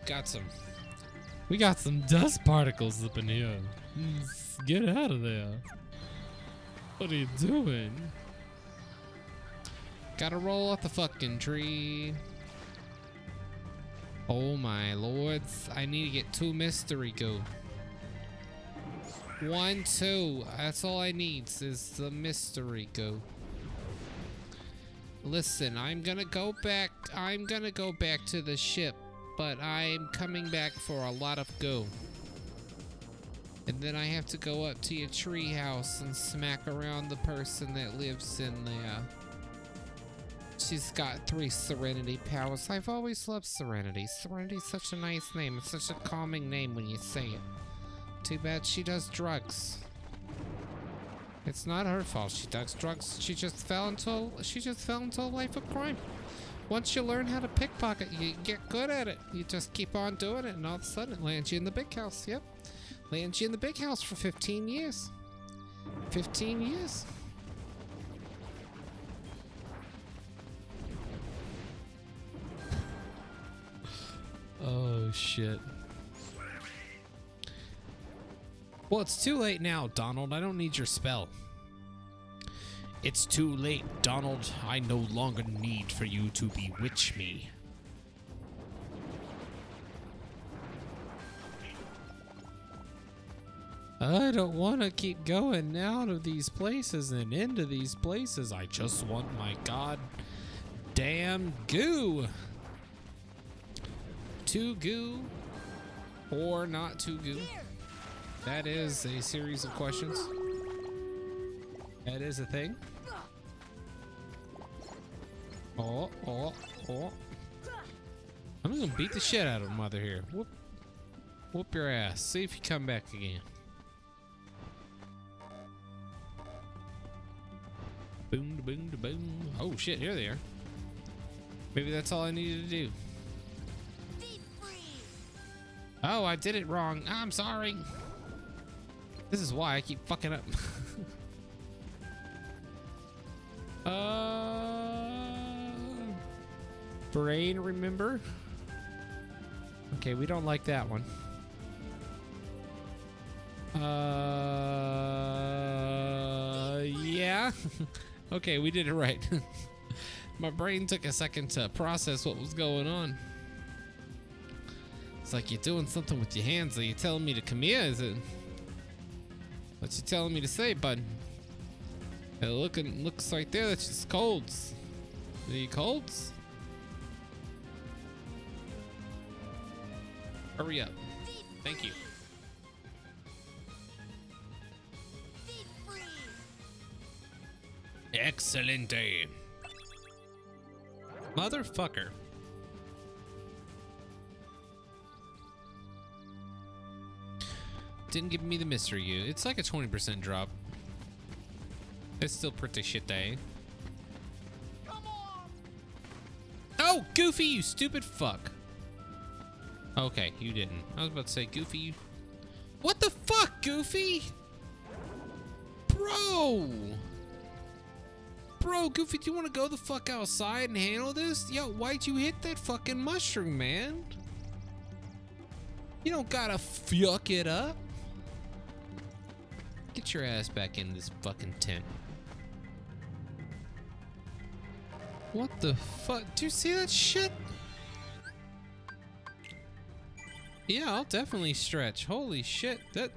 Speaker 1: Got some. We got some dust particles up in here. Get out of there. What are you doing? Gotta roll off the fucking tree. Oh my lords. I need to get two mystery goo. One, two. That's all I need is the mystery goo. Listen, I'm gonna go back. I'm gonna go back to the ship, but I'm coming back for a lot of go. And then I have to go up to your tree house and smack around the person that lives in there. She's got three Serenity powers. I've always loved Serenity. Serenity's such a nice name. It's such a calming name when you say it. Too bad she does drugs. It's not her fault she does drugs. She just fell into she just fell into a life of crime. Once you learn how to pickpocket, you get good at it. You just keep on doing it, and all of a sudden it lands you in the big house. Yep. Lands you in the big house for 15 years. 15 years. Oh, shit. Well, it's too late now, Donald. I don't need your spell. It's too late, Donald. I no longer need for you to bewitch me. I don't want to keep going out of these places and into these places. I just want my god damn goo. To goo or not to goo? That is a series of questions. That is a thing. Oh, oh, oh. I'm gonna beat the shit out of mother here. Whoop. Whoop your ass. See if you come back again. Boom, boom, boom. Oh shit, here they are. Maybe that's all I needed to do. Oh, I did it wrong. I'm sorry. This is why I keep fucking up. uh, brain, remember? Okay, we don't like that one. Uh, yeah. okay, we did it right. My brain took a second to process what was going on. It's like you're doing something with your hands. Are you telling me to come here? Is it? What you telling me to say, bud? It looking looks like there that's just colds. Are you colds? Hurry up. Thank you. Excellent day. Motherfucker. Didn't give me the mystery you. It's like a 20% drop. It's still pretty shit day.
Speaker 2: Come on.
Speaker 1: Oh, Goofy, you stupid fuck. Okay, you didn't. I was about to say, Goofy, you... What the fuck, Goofy? Bro! Bro, Goofy, do you want to go the fuck outside and handle this? Yo, why'd you hit that fucking mushroom, man? You don't gotta fuck it up. Get your ass back in this fucking tent. What the fuck? Do you see that shit? Yeah, I'll definitely stretch. Holy shit, that...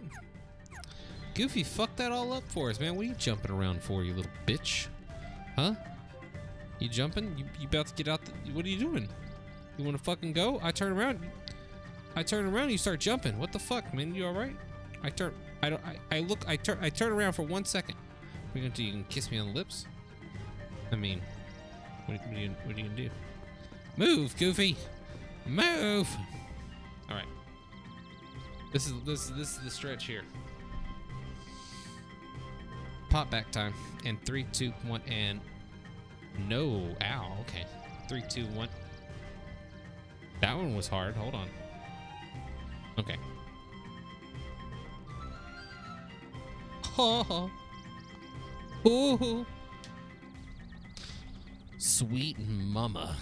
Speaker 1: Goofy fucked that all up for us, man. What are you jumping around for, you little bitch? Huh? You jumping? You, you about to get out the... What are you doing? You want to fucking go? I turn around. I turn around you start jumping. What the fuck, man? You alright? I turn... I don't... I, I look... I turn... I turn around for one second. What are you gonna do? You can kiss me on the lips? I mean... What, are you, what are you gonna do? Move, Goofy! Move! Alright. This is this this is the stretch here. Pop back time. And three, two, one, and no. Ow, okay. Three, two, one. That one was hard. Hold on. Okay. Ha. Ooh. Sweet mama.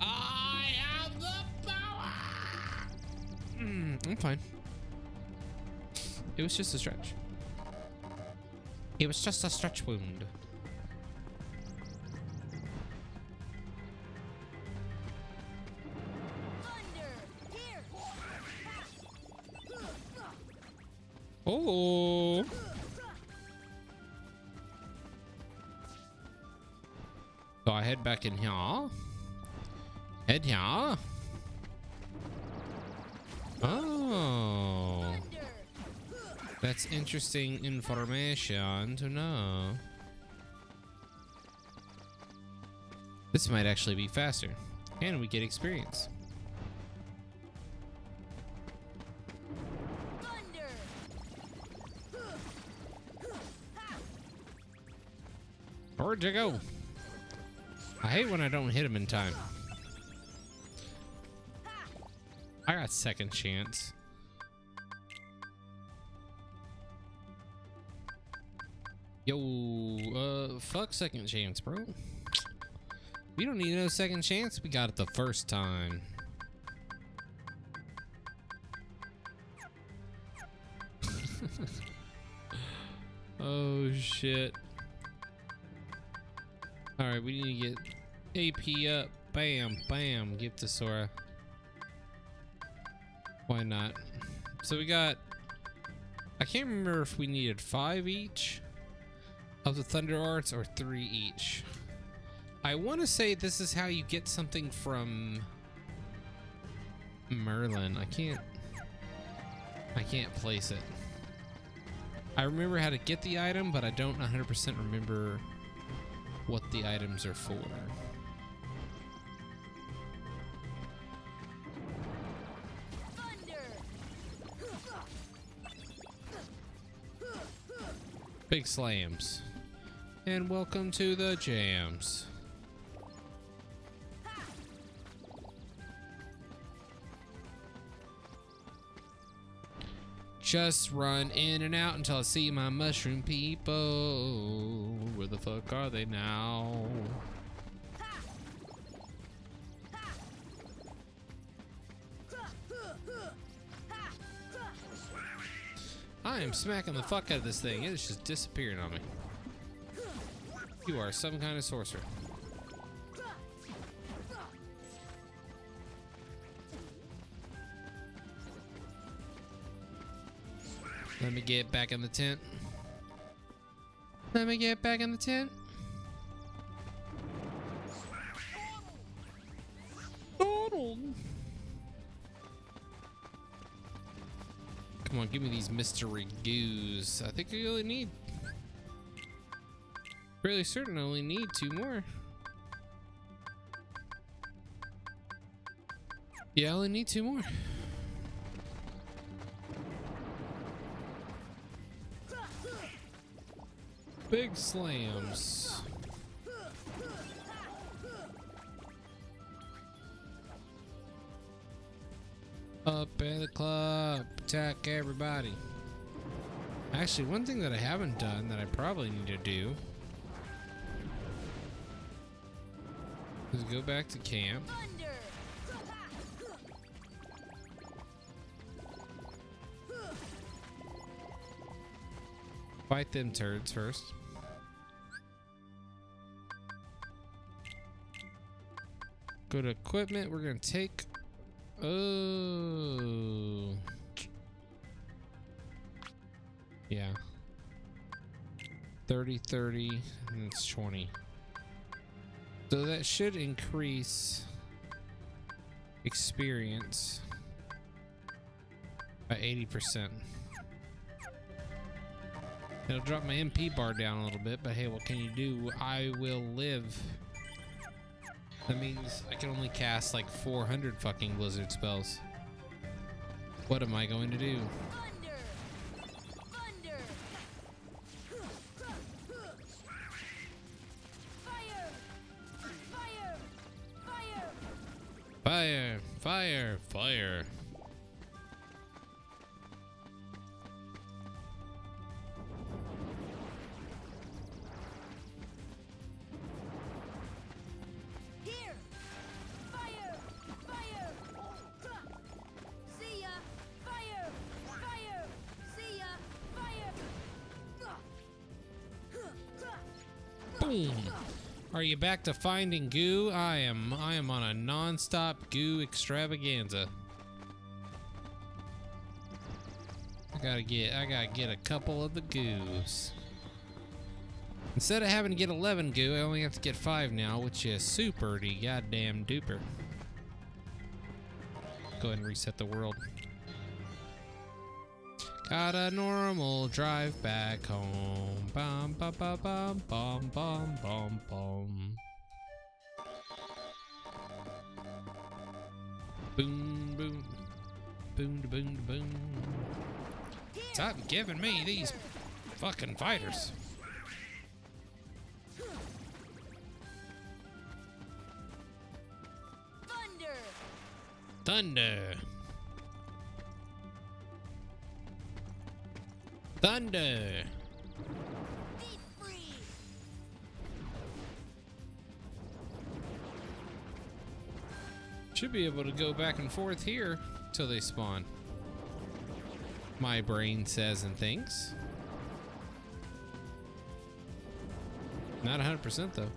Speaker 1: I have the power. Mm, I'm fine. It was just a stretch. It was just a stretch wound. Oh. So I head back in here. Head here. Oh. That's interesting information to know. This might actually be faster. And we get experience. Where'd you go? I hate when I don't hit him in time. I got second chance. Yo, uh, fuck second chance, bro. We don't need no second chance. We got it the first time. oh shit. All right, we need to get AP up. Bam, bam. Give to Sora. Why not? So we got. I can't remember if we needed five each of the Thunder Arts or three each. I want to say this is how you get something from Merlin. I can't. I can't place it. I remember how to get the item, but I don't 100% remember what the items are for. Big slams. And welcome to the jams. Just run in and out until I see my mushroom people. Where the fuck are they now? I am smacking the fuck out of this thing. It is just disappearing on me. You are some kind of sorcerer. Let me get back in the tent. Let me get back in the tent. Donald. Come on, give me these mystery goos. I think I only need. Really certain I only need two more. Yeah, I only need two more. Big slams. Up in the club, attack everybody. Actually, one thing that I haven't done that I probably need to do is go back to camp. Fight them turds first. Go to equipment. We're gonna take. Oh. Yeah. 30, 30, and it's 20. So that should increase experience by 80%. It'll drop my MP bar down a little bit, but hey, what can you do? I will live. That means I can only cast like 400 fucking blizzard spells. What am I going to do? You back to finding goo? I am. I am on a non-stop goo extravaganza. I gotta get. I gotta get a couple of the goos. Instead of having to get 11 goo, I only have to get 5 now, which is super goddamn duper. Go ahead and reset the world. Got a normal drive back home. Bum bum bum bum bum bum bum bum. Boom boom. Boom da boom da boom. Stop giving me these fucking fighters.
Speaker 2: Thunder.
Speaker 1: Thunder. Thunder. Should be able to go back and forth here till they spawn. My brain says and thinks. Not 100% though.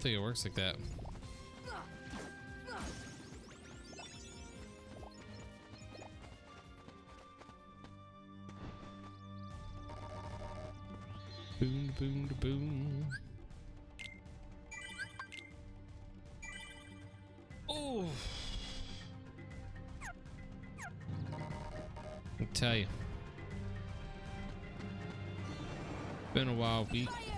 Speaker 1: Don't think it works like that. Boom, boom, boom. Oh. I'll tell you. Been a while. We
Speaker 2: Fire.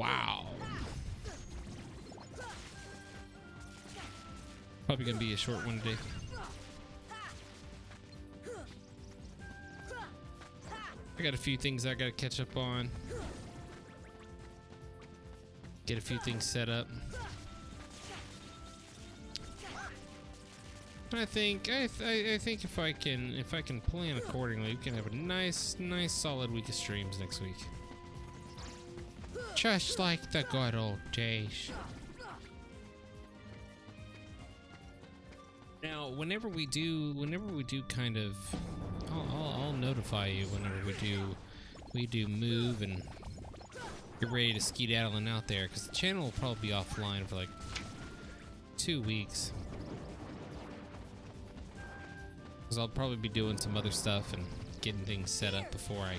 Speaker 1: Wow. Probably gonna be a short one today. I got a few things I gotta catch up on. Get a few things set up. I think I, th- I think if I can if I can plan accordingly, we can have a nice nice solid week of streams next week. Just like the good old days. Now, whenever we do, whenever we do kind of, I'll, I'll, I'll notify you whenever we do, we do move and get ready to skedaddling out there, because the channel will probably be offline for like two weeks. Because I'll probably be doing some other stuff and getting things set up before I.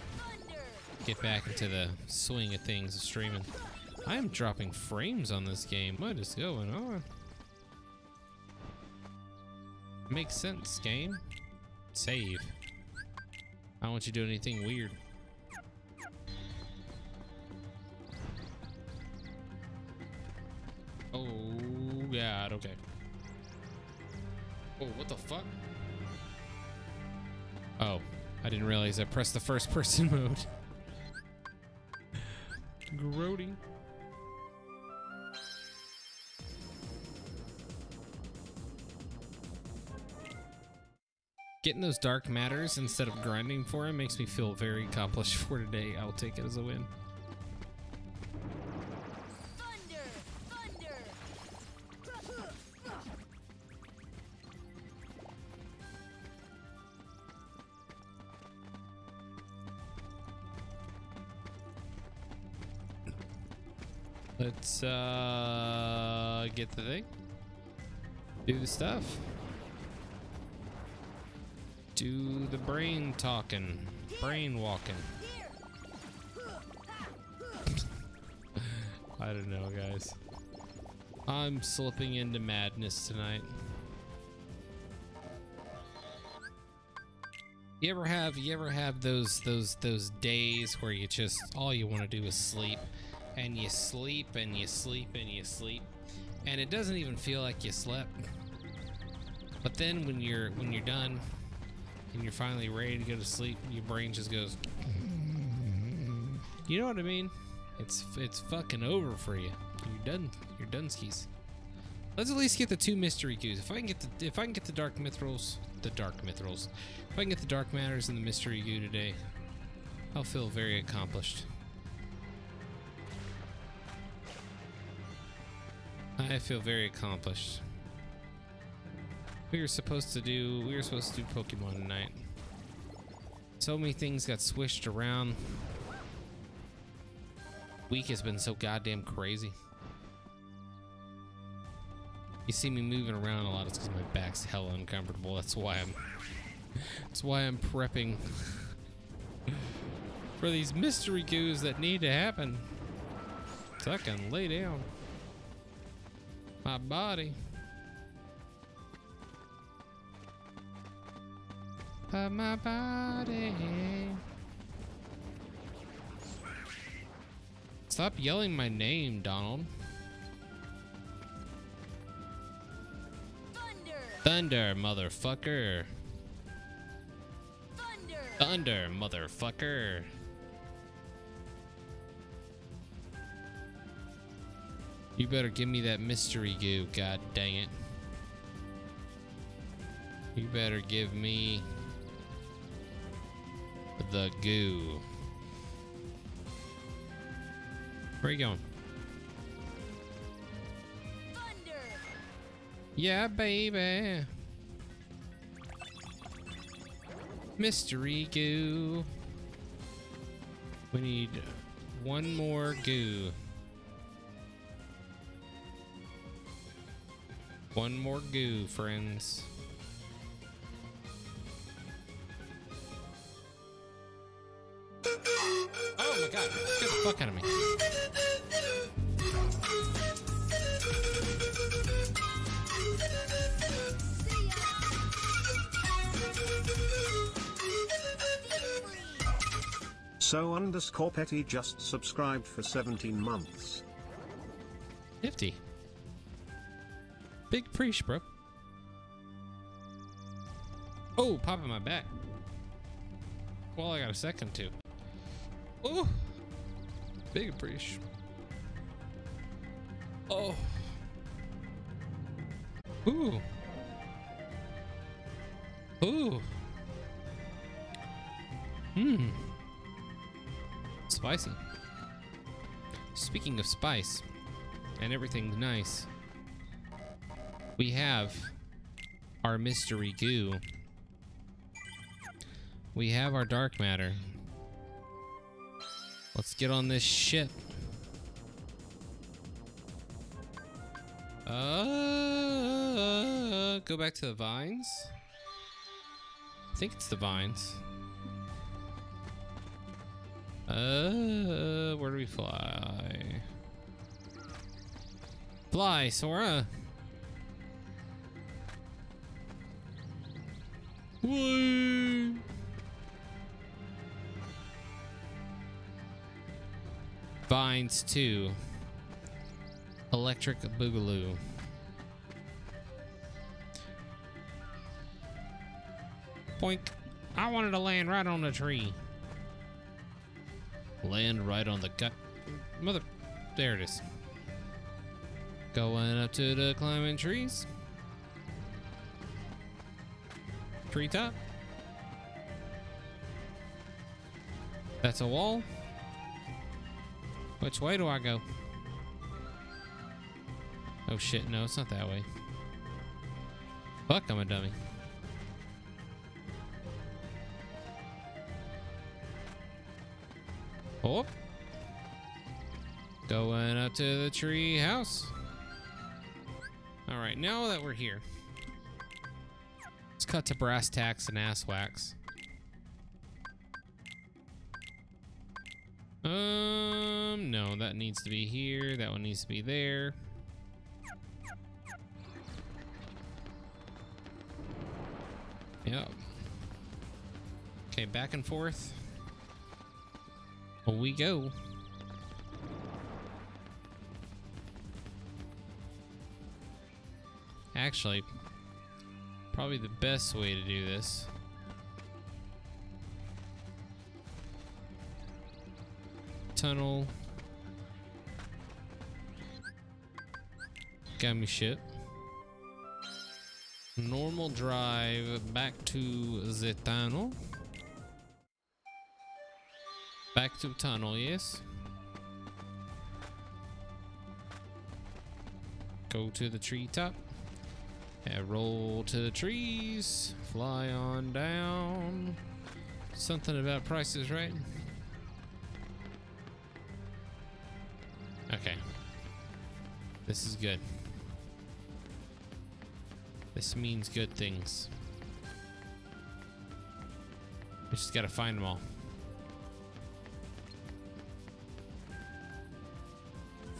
Speaker 1: get back into the swing of things of streaming. I am dropping frames on this game. What is going on? Makes sense, game. Save. I don't want you to do anything weird. Oh, God, okay. Oh, what the fuck? Oh, I didn't realize I pressed the first person mode. Grody. Getting those dark matters instead of grinding for them makes me feel very accomplished for today. I'll take it as a win. Let's uh get the thing. Do the stuff. Do the brain talking. Brain walking. I don't know, guys. I'm slipping into madness tonight. You ever have you ever have those those those days where you just all you want to do is sleep and you sleep and you sleep and you sleep and it doesn't even feel like you slept. But then when you're when you're done and you're finally ready to go to sleep, your brain just goes You know what I mean? It's it's fucking over for you. You're done. You're done skis. Let's at least get the two mystery goos. If I can get the if I can get the dark mithrils, the dark mithrils. If I can get the dark matters and the mystery goo today, I'll feel very accomplished. I feel very accomplished. We were supposed to do we were supposed to do Pokemon tonight. So many things got switched around. Week has been so goddamn crazy. You see me moving around a lot, it's because my back's hella uncomfortable. That's why I'm that's why I'm prepping for these mystery goos that need to happen. So I can lay down my body. By my body. Stop yelling my name, Donald.
Speaker 2: Thunder!
Speaker 1: Thunder, motherfucker.
Speaker 2: Thunder!
Speaker 1: Thunder, motherfucker. You better give me that mystery goo, god dang it. You better give me the goo. Where you going?
Speaker 2: Thunder!
Speaker 1: Yeah, baby. Mystery goo. We need one more goo. One more goo, friends. Oh my god, get the fuck out of me.
Speaker 2: See ya! Be free!
Speaker 3: So underscore petty just subscribed for 17 months.
Speaker 1: Nifty. Big preach, bro. Oh, popping my back. Well, I got a second too. Oh, big appreciation. Oh. Ooh. Ooh. Hmm. Spicy. Speaking of spice, and everything's nice, we have our mystery goo. We have our dark matter. Let's get on this ship. Uh, go back to the vines. I think it's the vines. Uh, where do we fly? Fly, Sora. Woo! Vines 2. Electric Boogaloo. Boink. I wanted to land right on the tree. Land right on the gut. Mother. There it is. Going up to the climbing trees. Treetop. That's a wall. Which way do I go? Oh shit, no, it's not that way. Fuck, I'm a dummy. Oh. Going up to the tree house. Alright, now that we're here, cut to brass tacks and ass wax. Um, no, that needs to be here. That one needs to be there. Yep. Okay, back and forth. Here we go. Actually, probably the best way to do this. Tunnel. Got me shit. Normal drive back to the tunnel. Back to tunnel, yes. Go to the treetop. And roll to the trees. Fly on down. Something about prices, right? Okay. This is good. This means good things. We just gotta find them all.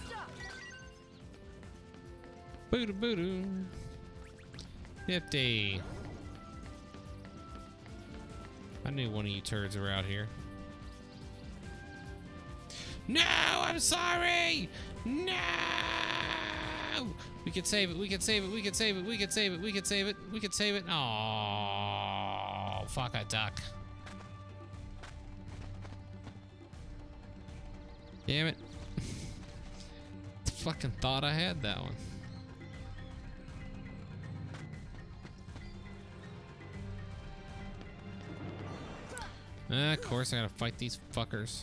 Speaker 2: Stop.
Speaker 1: Boodoo. 50. I knew one of you turds were out here. No, I'm sorry. No. We could save it. We could save it. We could save it. We could save it. We could save it. We could save it. Oh, fuck a duck. Damn it. Fucking thought I had that one. Uh, of course, I gotta fight these fuckers.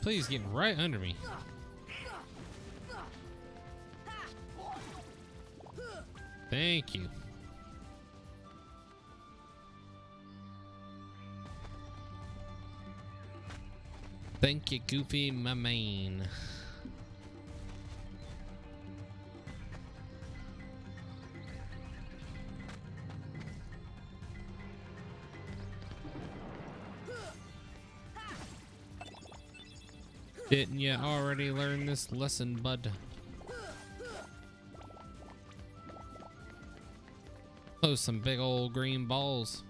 Speaker 1: Please get right under me. Thank you. Thank you, Goofy, my main. Didn't you already learn this lesson, bud? Oh, some big old green balls.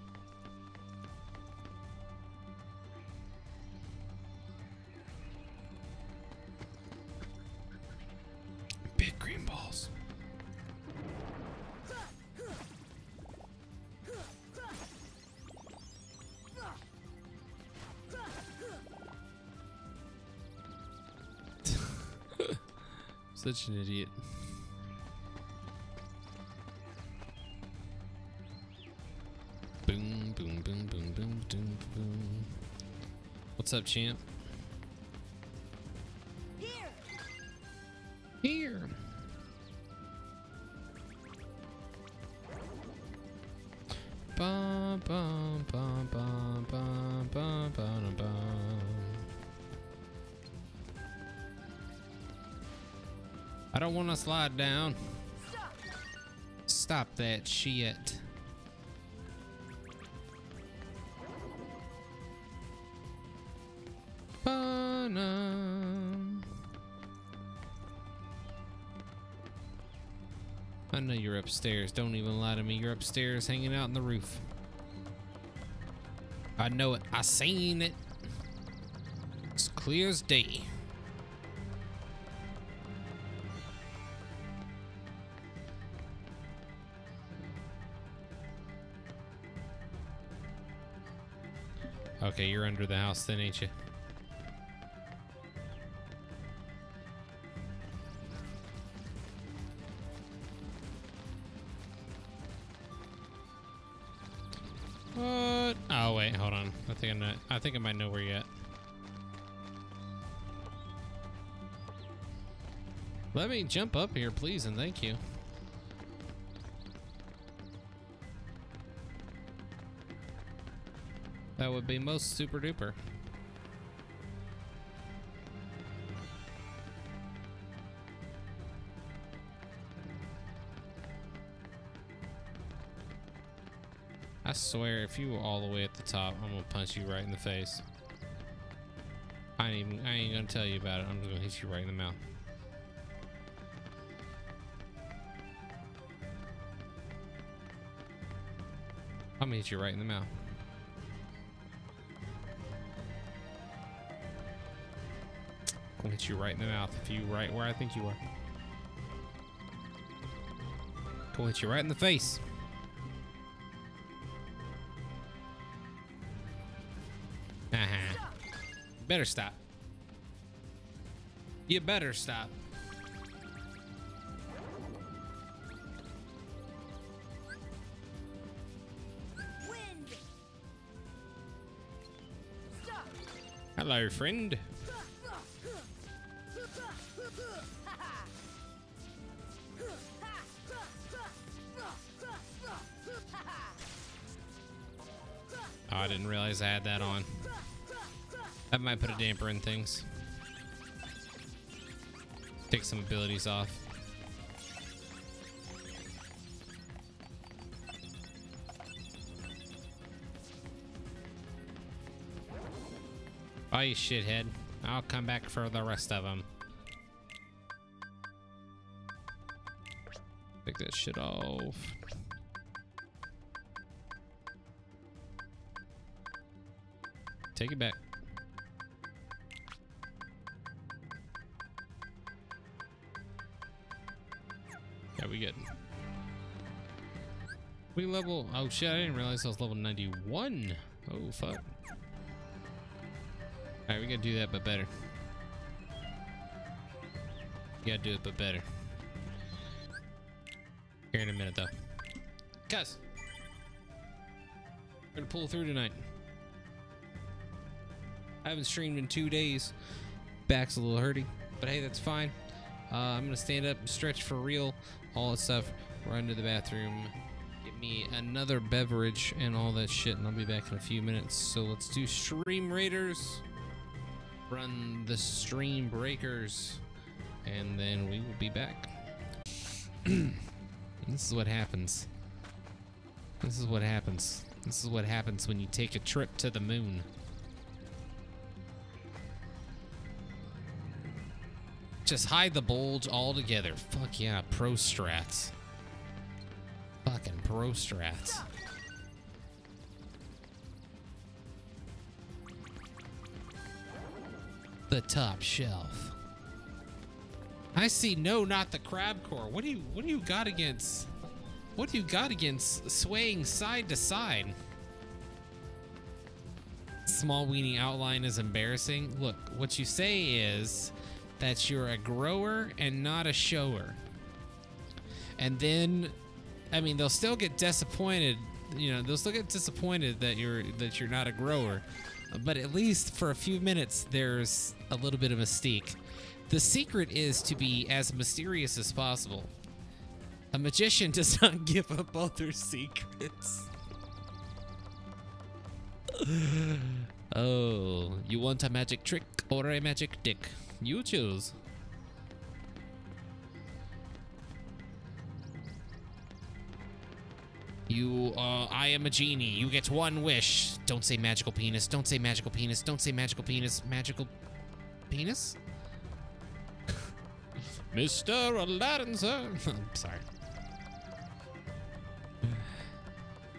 Speaker 1: Such an idiot. Boom, boom, boom, boom, boom, boom, boom. What's up, champ? To slide down.
Speaker 2: Stop.
Speaker 1: That shit. I know you're upstairs. Don't even lie to me. You're upstairs hanging out on the roof. I know it. I seen it. It's clear as day. The house then, ain't you? What? Oh wait, hold on. I think I know. I think I might know where you're at. Let me jump up here, please, and thank you. Would be most super duper. I swear, if you were all the way at the top, I'm gonna punch you right in the face. I ain't even, I ain't gonna tell you about it. I'm just gonna hit you right in the mouth. I'm gonna hit you right in the mouth. I'll hit you right in the mouth if you right where I think you are. I'll hit you right in the face. Uh -huh. Better stop. You better stop. Hello, friend. Oh, I didn't realize I had that on. That might put a damper in things. Take some abilities off. Oh, you shithead. I'll come back for the rest of them. Take that shit off. Take it back. Yeah, we good. We level. Oh shit! I didn't realize I was level 91. Oh fuck. Alright, we gotta do that, but better. We gotta do it, but better. Here in a minute, though. Cuz! We're gonna pull through tonight. I haven't streamed in two days. Back's a little hurty, but hey, that's fine. Uh, I'm gonna stand up, and stretch for real, all that stuff. Run to the bathroom, get me another beverage and all that shit, and I'll be back in a few minutes. So let's do Stream Raiders run the stream breakers and then we will be back this is what happens this is what happens this is what happens when you take a trip to the moon just hide the bulge altogether fuck yeah pro strats fucking pro strats the top shelf. I see no, not the crab core. What do you what do you got against what do you got against swaying side to side? Small weenie outline is embarrassing. Look, what you say is that you're a grower and not a shower. And then I mean they'll still get disappointed, you know, they'll still get disappointed that you're that you're not a grower but at least for a few minutes there's a little bit of mystique. The secret is to be as mysterious as possible. A magician does not give up all their secrets. oh, you want a magic trick or a magic dick? You choose. You, uh, I am a genie. You get one wish. Don't say magical penis. Don't say magical penis. Don't say magical penis. Magical penis? Mr. Aladdin, sir. I'm sorry.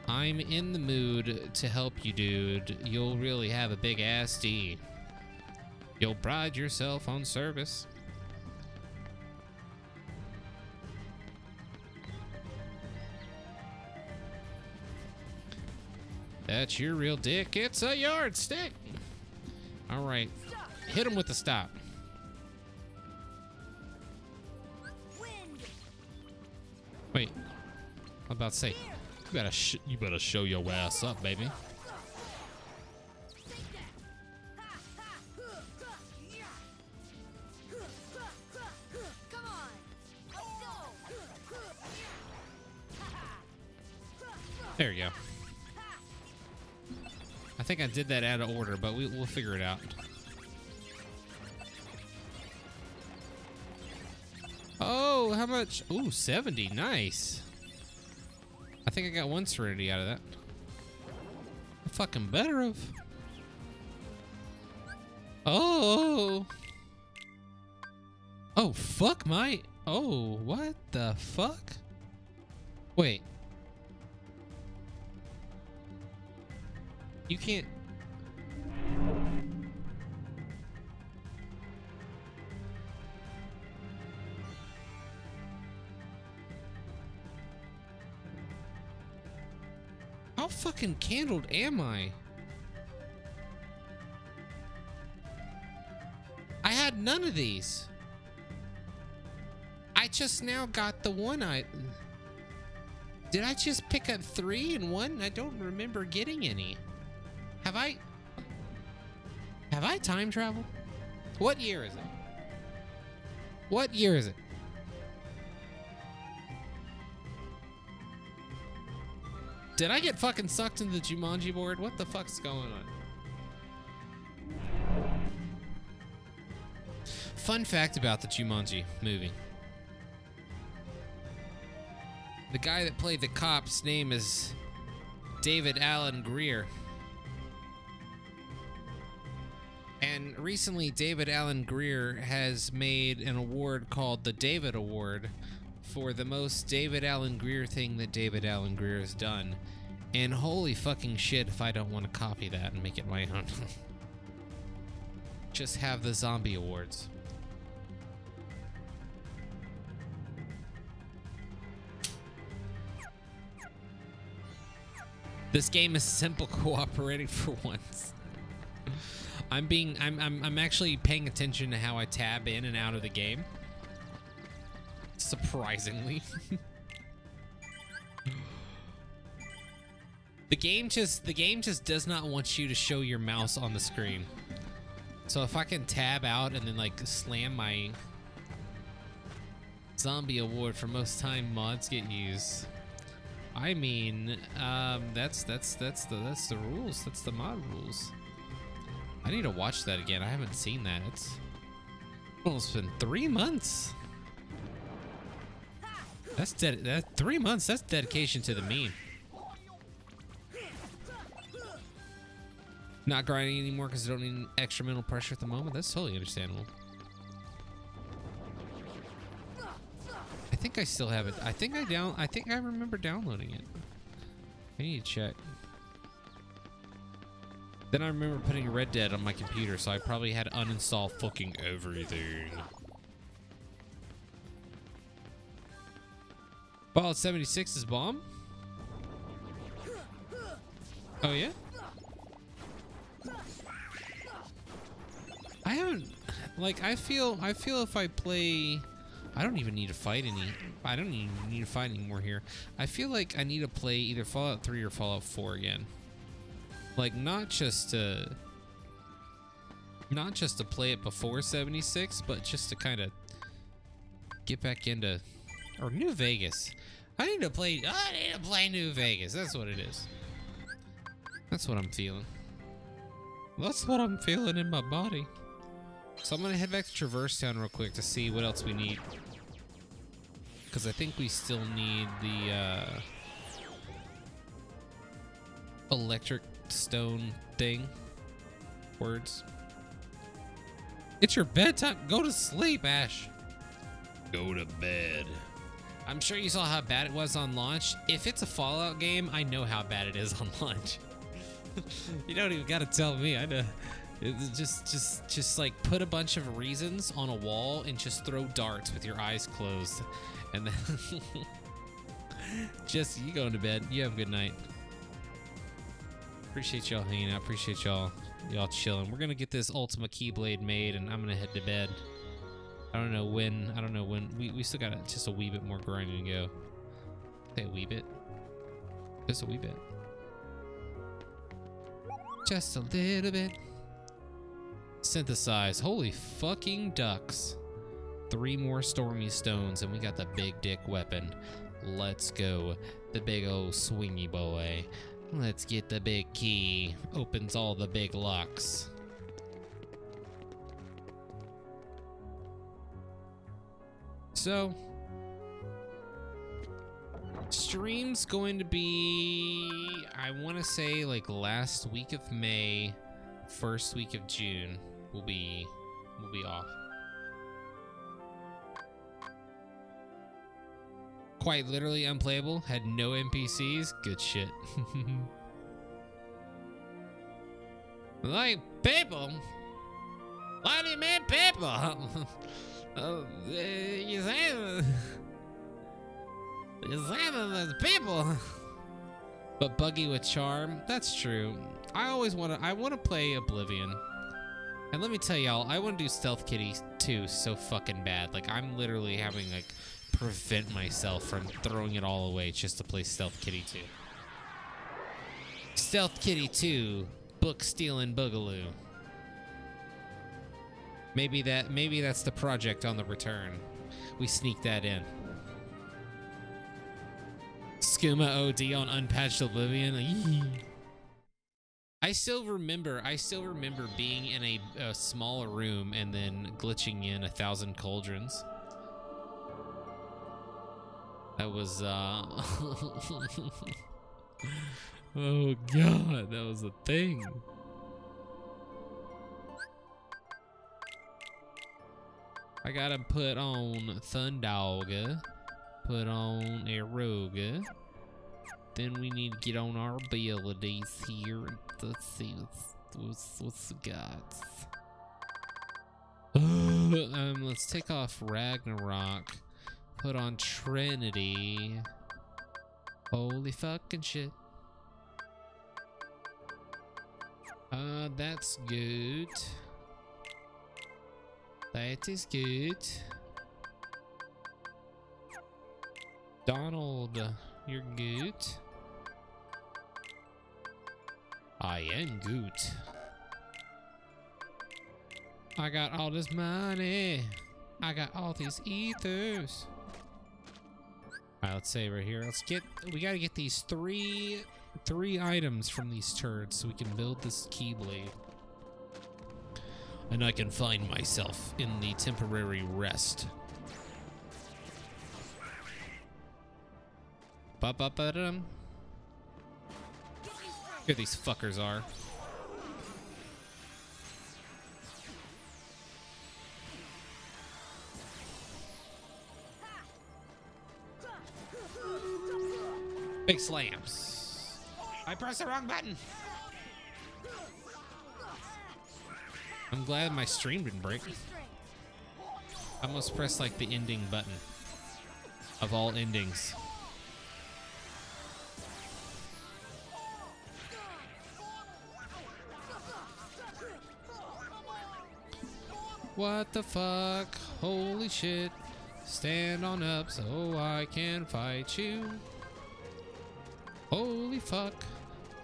Speaker 1: I'm in the mood to help you, dude. You'll really have a big ass D. You'll pride yourself on service. That's your real dick. It's a yardstick. All right. Hit him with the stop. Wait. I'm about to say, you better you better show your ass up, baby. There you go. I think I did that out of order, but we, we'll figure it out. Oh, how much? Ooh, 70. Nice. I think I got one serenity out of that. I fucking better of. Oh. Oh, fuck my. Oh, what the fuck? Wait. You can't. How fucking candled am I? I had none of these. I just now got the one I. Did I just pick up three and one? I don't remember getting any. Have I? Have I time traveled? What year is it? What year is it? Did I get fucking sucked into the Jumanji board? What the fuck's going on? Fun fact about the Jumanji movie. The guy that played the cop's name is David Alan Grier. Recently, David Alan Grier has made an award called the David Award for the most David Alan Grier thing that David Alan Grier has done. And holy fucking shit if I don't want to copy that and make it my own. Just have the zombie awards. This game is simple cooperating for once. I'm being I'm, I'm I'm actually paying attention to how I tab in and out of the game. Surprisingly. the game just the game just does not want you to show your mouse on the screen. So if I can tab out and then like slam my zombie award for most time mods get used. I mean, um, that's that's that's the that's the rules. That's the mod rules. I need to watch that again. I haven't seen that. It's almost been three months. That's dead. That three months. That's dedication to the meme. Not grinding anymore because I don't need extra mental pressure at the moment. That's totally understandable. I think I still have it. I think I down. I think I remember downloading it. I need to check. Then I remember putting Red Dead on my computer, so I probably had uninstall fucking everything. Fallout 76 is bomb? Oh yeah? I haven't like I feel I feel if I play I don't even need to fight any I don't even need to fight anymore here. I feel like I need to play either Fallout 3 or Fallout 4 again. Like not just to not just to play it before 76, but just to kind of get back into or New Vegas. I need to play I need to play New Vegas. That's what it is. That's what I'm feeling. That's what I'm feeling in my body. So I'm gonna head back to Traverse Town real quick to see what else we need. Because I think we still need the uh, electric stone thing. Words. It's your bedtime. Go to sleep, Ash. Go to bed. I'm sure you saw how bad it was on launch. If it's a Fallout game, I know how bad it is on launch. you don't even gotta tell me. I know. It's just, just, just like put a bunch of reasons on a wall and just throw darts with your eyes closed, and then just you going to bed. You have a good night. Appreciate y'all hanging out. Appreciate y'all, y'all chilling. We're gonna get this Ultima Keyblade made, and I'm gonna head to bed. I don't know when. I don't know when. We we still got just a wee bit more grinding to go. Say a wee bit. Just a wee bit. Just a little bit. Synthesize. Holy fucking ducks. Three more stormy stones, and we got the big dick weapon. Let's go. The big old swingy boy. Let's get the big key. Opens all the big locks. So, stream's going to be, I want to say, like last week of May, first week of June. We'll be, we'll be off. Quite literally unplayable. Had no NPCs. Good shit. like people. What do you mean people? uh, you say you say that there's people. But buggy with charm. That's true. I always want to. I want to play Oblivion. And let me tell y'all, I want to do Stealth Kitty 2 so fucking bad. Like I'm literally having like prevent myself from throwing it all away just to play Stealth Kitty 2. Stealth Kitty 2, Book Stealing Boogaloo. Maybe that maybe that's the project on the return. We sneak that in. Skooma OD on Unpatched Oblivion. I still remember. I still remember being in a, a smaller room and then glitching in a thousand cauldrons. That was uh. oh god, that was a thing. I gotta put on Thundaga, put on Aeroga. Then we need to get on our abilities here. Let's see what's what's, what's the gods. um, let's take off Ragnarok. Put on Trinity. Holy fucking shit. Uh, that's good. That is good. Donald, you're good. I am good. I got all this money. I got all these ethers. All right, let's say right here. Let's get. We gotta get these three, three items from these turds so we can build this keyblade. And I can find myself in the temporary rest. Ba ba ba dum. Here these fuckers are. Big slams. I pressed the wrong button. I'm glad my stream didn't break. I almost pressed like the ending button of all endings. What the fuck? Holy shit. Stand on up so I can fight you. Holy fuck.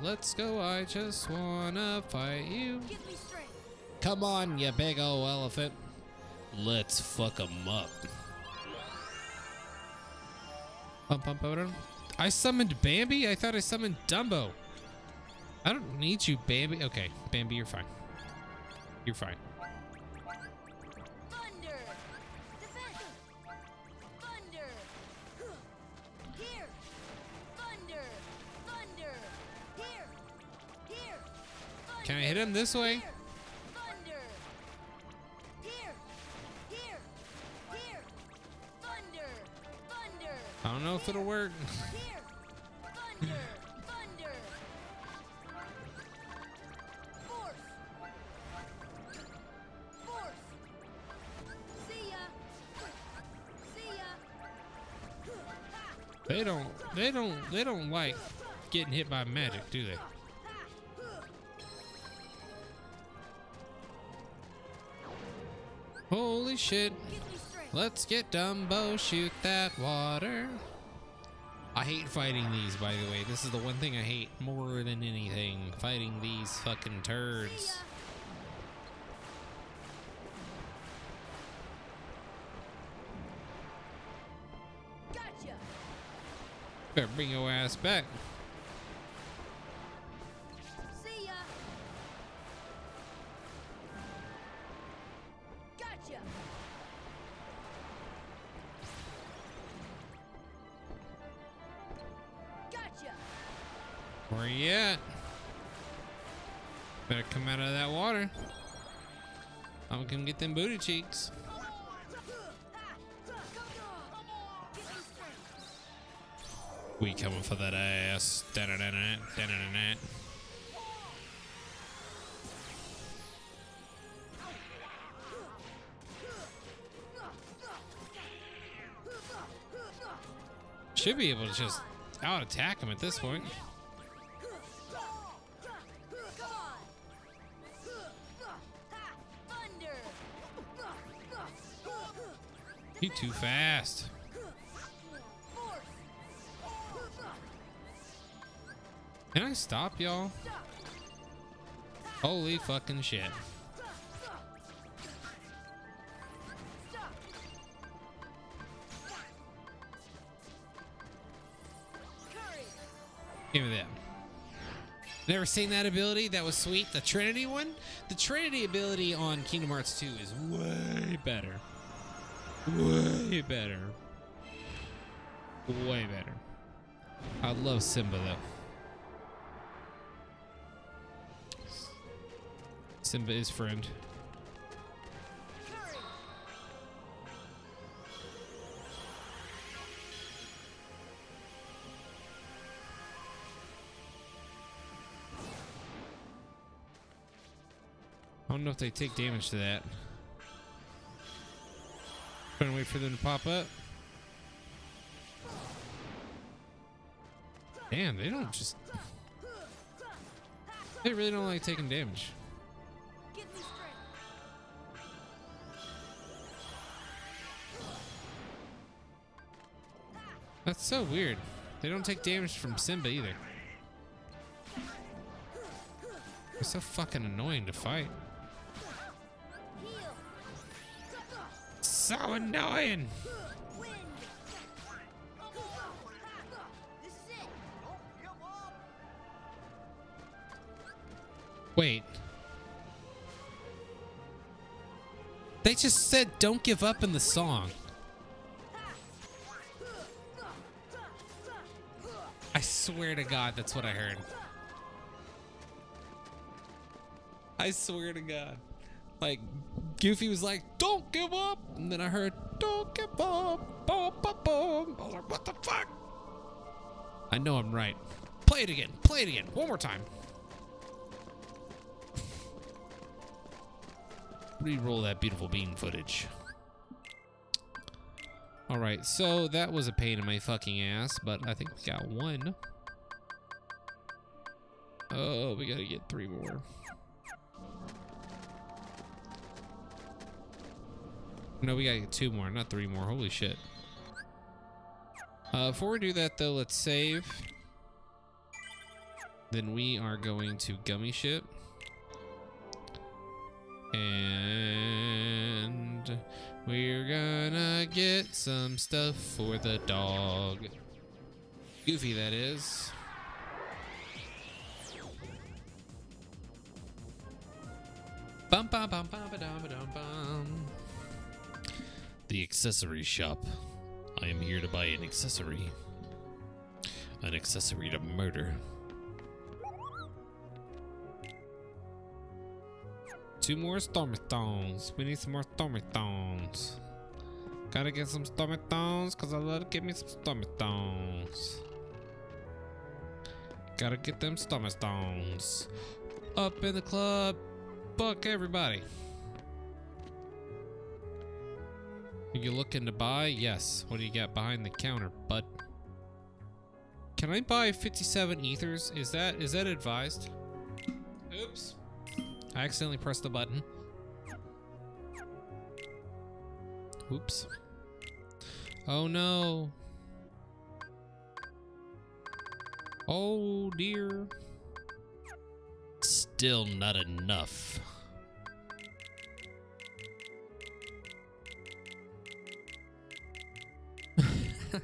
Speaker 1: Let's go, I just wanna fight you.
Speaker 2: Give me strength.
Speaker 1: Come on, you big ol' elephant. Let's fuck 'em up. Bum, bum, bum, bum. I summoned Bambi? I thought I summoned Dumbo. I don't need you, Bambi. Okay, Bambi, you're fine. You're fine. Him this way?
Speaker 2: Thunder. Here. Here. Here. Thunder. Thunder.
Speaker 1: I don't know if it'll work.
Speaker 2: Here. Thunder. Thunder. Force. Force. See ya. See ya.
Speaker 1: They don't, they don't, they don't like getting hit by magic, do they? Holy shit.
Speaker 2: Give me strength.
Speaker 1: Let's get Dumbo, shoot that water. I hate fighting these, by the way. This is the one thing I hate more than anything. Fighting these fucking turds.
Speaker 2: Gotcha.
Speaker 1: Better bring your ass back. Where? Better come out of that water. I'm gonna get them booty cheeks. We coming for that ass. Da-da-da-da, da-da-da-da. Should be able to just out attack him at this point. He too fast. Can I stop y'all? Holy fucking shit. Give me that. Never seen that ability. That was sweet. The Trinity one? The Trinity ability on Kingdom Hearts 2 is way better. Way better. Way better. I love Simba though. Simba is friend. I don't know if they take damage to that. To wait for them to pop up. Damn, they don't just. They really don't like taking damage. That's so weird. They don't take damage from Simba either. They're so fucking annoying to fight. So annoying. Wait. They just said don't give up in the song. I swear to God, that's what I heard. I swear to God. Like, Goofy was like, don't give up. And then I heard, don't give up. Boom, boom, boom. I was like, what the fuck? I know I'm right. Play it again. Play it again. One more time. Re-roll that beautiful bean footage. All right, so that was a pain in my fucking ass, but I think we got one. Oh, we gotta get three more. No, we gotta get two more, not three more. Holy shit. Uh, before we do that, though, let's save. Then we are going to Gummi Ship. And we're gonna get some stuff for the dog. Goofy, that is. Bum, bum, bum, bum, ba-dum, ba-dum, bum. The accessory shop. I am here to buy an accessory. An accessory to murder. Two more stormy stones. We need some more stormy stones. Gotta get some stormy stones because I love to get me some stormy stones. Gotta get them stormy stones. Up in the club. Buck everybody. Are you looking to buy? Yes. What do you got behind the counter, bud? Can I buy 57 ethers? Is that is that advised? Oops. I accidentally pressed the button. Oops. Oh no. Oh dear. Still not enough.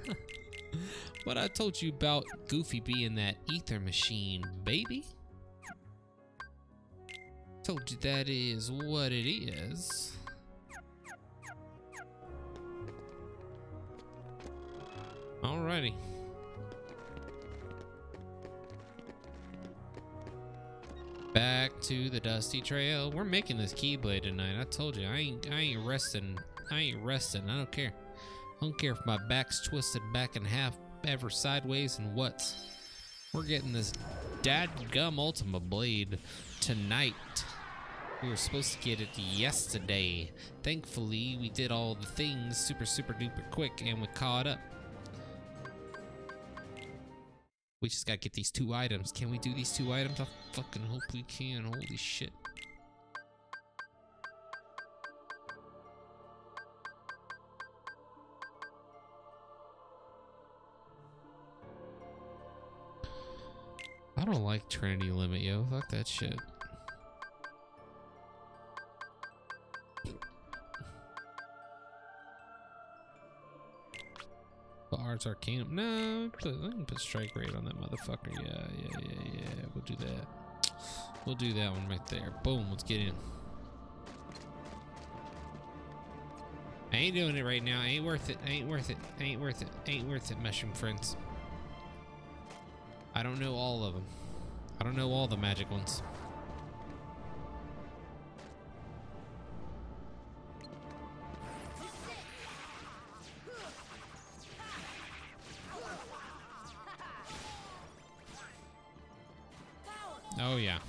Speaker 1: What I told you about Goofy being that ether machine, baby. Told you that is what it is. Alrighty. Back to the dusty trail. We're making this keyblade tonight. I told you I ain't I ain't resting. I ain't resting. I don't care. I don't care if my back's twisted back in half ever sideways and what. We're getting this dadgum Ultima Blade tonight. We were supposed to get it yesterday. Thankfully, we did all the things super, super duper quick and we caught up. We just gotta get these two items. Can we do these two items? I fucking hope we can. Holy shit. I don't like Trinity Limit, yo. Fuck that shit. Put Ars Arcanum. No, I can put Strike Raid on that motherfucker. Yeah, yeah, yeah, yeah. We'll do that. We'll do that one right there. Boom. Let's get in. I ain't doing it right now. I Ain't worth it. Ain't worth it. Ain't worth it. Ain't worth it, mushroom friends. I don't know all of them. I don't know all the magic ones. Oh yeah.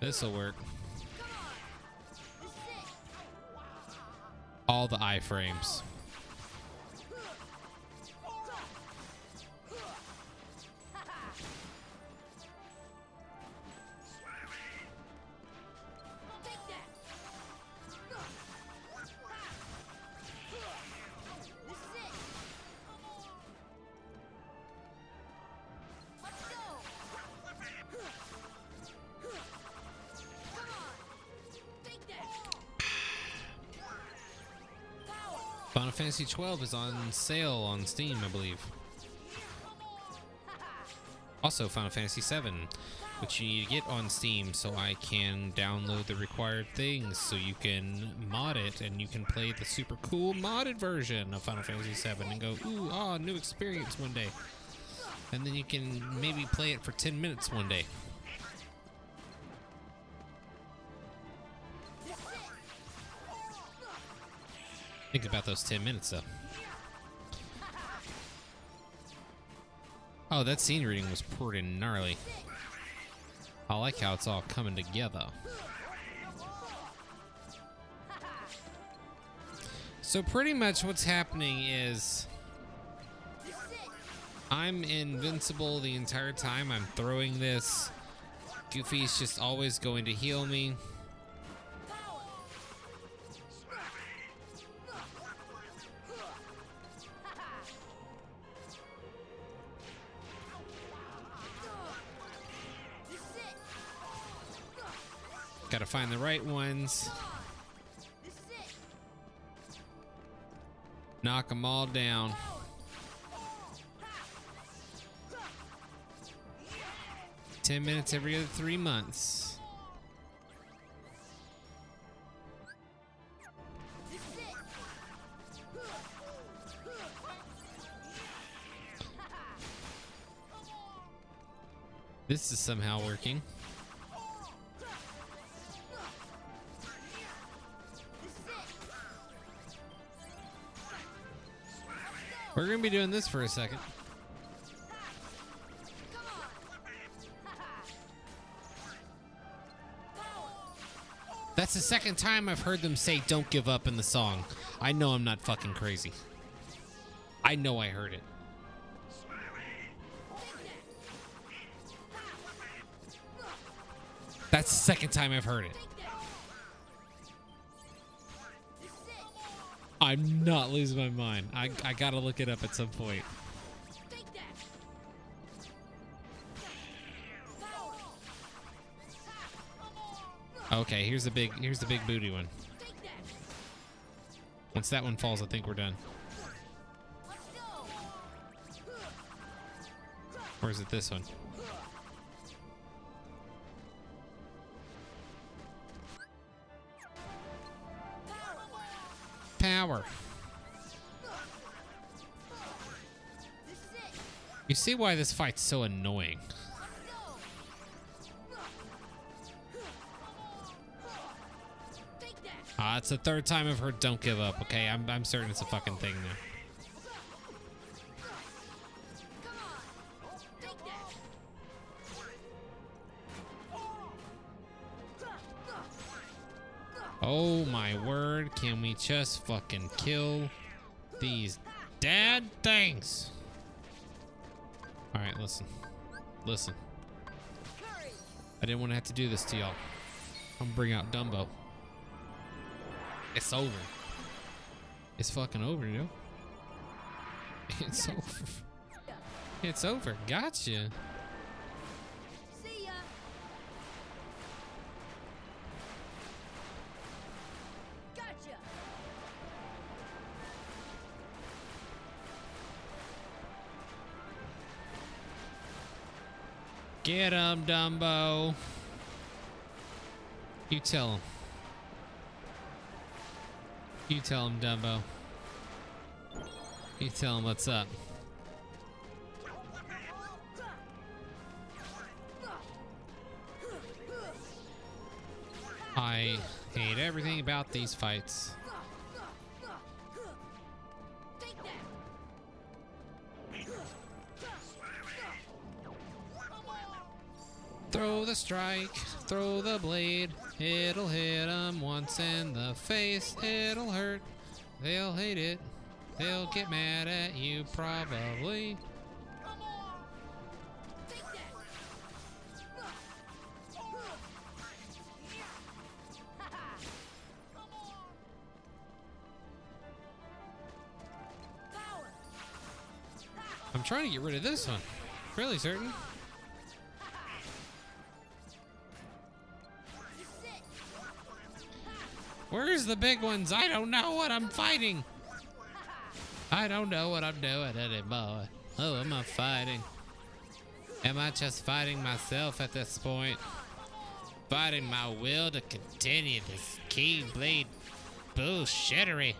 Speaker 1: This'll work. All the iframes. Fantasy 12 is on sale on Steam, I believe. Also, Final Fantasy 7, which you need to get on Steam so I can download the required things so you can mod it and you can play the super cool modded version of Final Fantasy 7 and go, ooh, ah, new experience one day. And then you can maybe play it for 10 minutes one day. Think about those 10 minutes though. Oh, that scene reading was pretty gnarly. I like how it's all coming together. So pretty much what's happening is I'm invincible the entire time I'm throwing this. Goofy's just always going to heal me. Find the right ones. Knock them all down. Ten minutes every other three months.
Speaker 2: This is
Speaker 1: somehow working. We're gonna be doing this for a second. That's the second time I've heard them say "Don't give up" in the song. I know I'm not fucking crazy. I know I heard it. That's the second time I've heard it. I'm not losing my mind. I, I gotta look it up at some point. Okay, here's the big here's the big booty one. Once that one falls, I think we're done. Or is it this one?
Speaker 2: It.
Speaker 1: You see why this fight's so annoying. Ah, it's the third time I've heard "Don't give up." Okay, I'm I'm certain it's a fucking thing now. Oh my word! Can we just fucking kill these dad things? All right, listen, listen. I didn't want to have to do this to y'all. I'm gonna bring out Dumbo. It's over. It's fucking over, yo. It's over. It's over. Gotcha. Get him, Dumbo. You tell him. You tell him, Dumbo. You tell him what's up. I hate everything about these fights. Strike, throw the blade. It'll hit 'em once in the face. It'll hurt. They'll hate it. They'll get mad at you probably. I'm trying to get rid of this one. Really certain. Where's the big ones? I don't know what I'm fighting. I don't know what I'm doing anymore. Oh, am I fighting? Am I just fighting myself at this point? Fighting my will to continue this Keyblade bullshittery.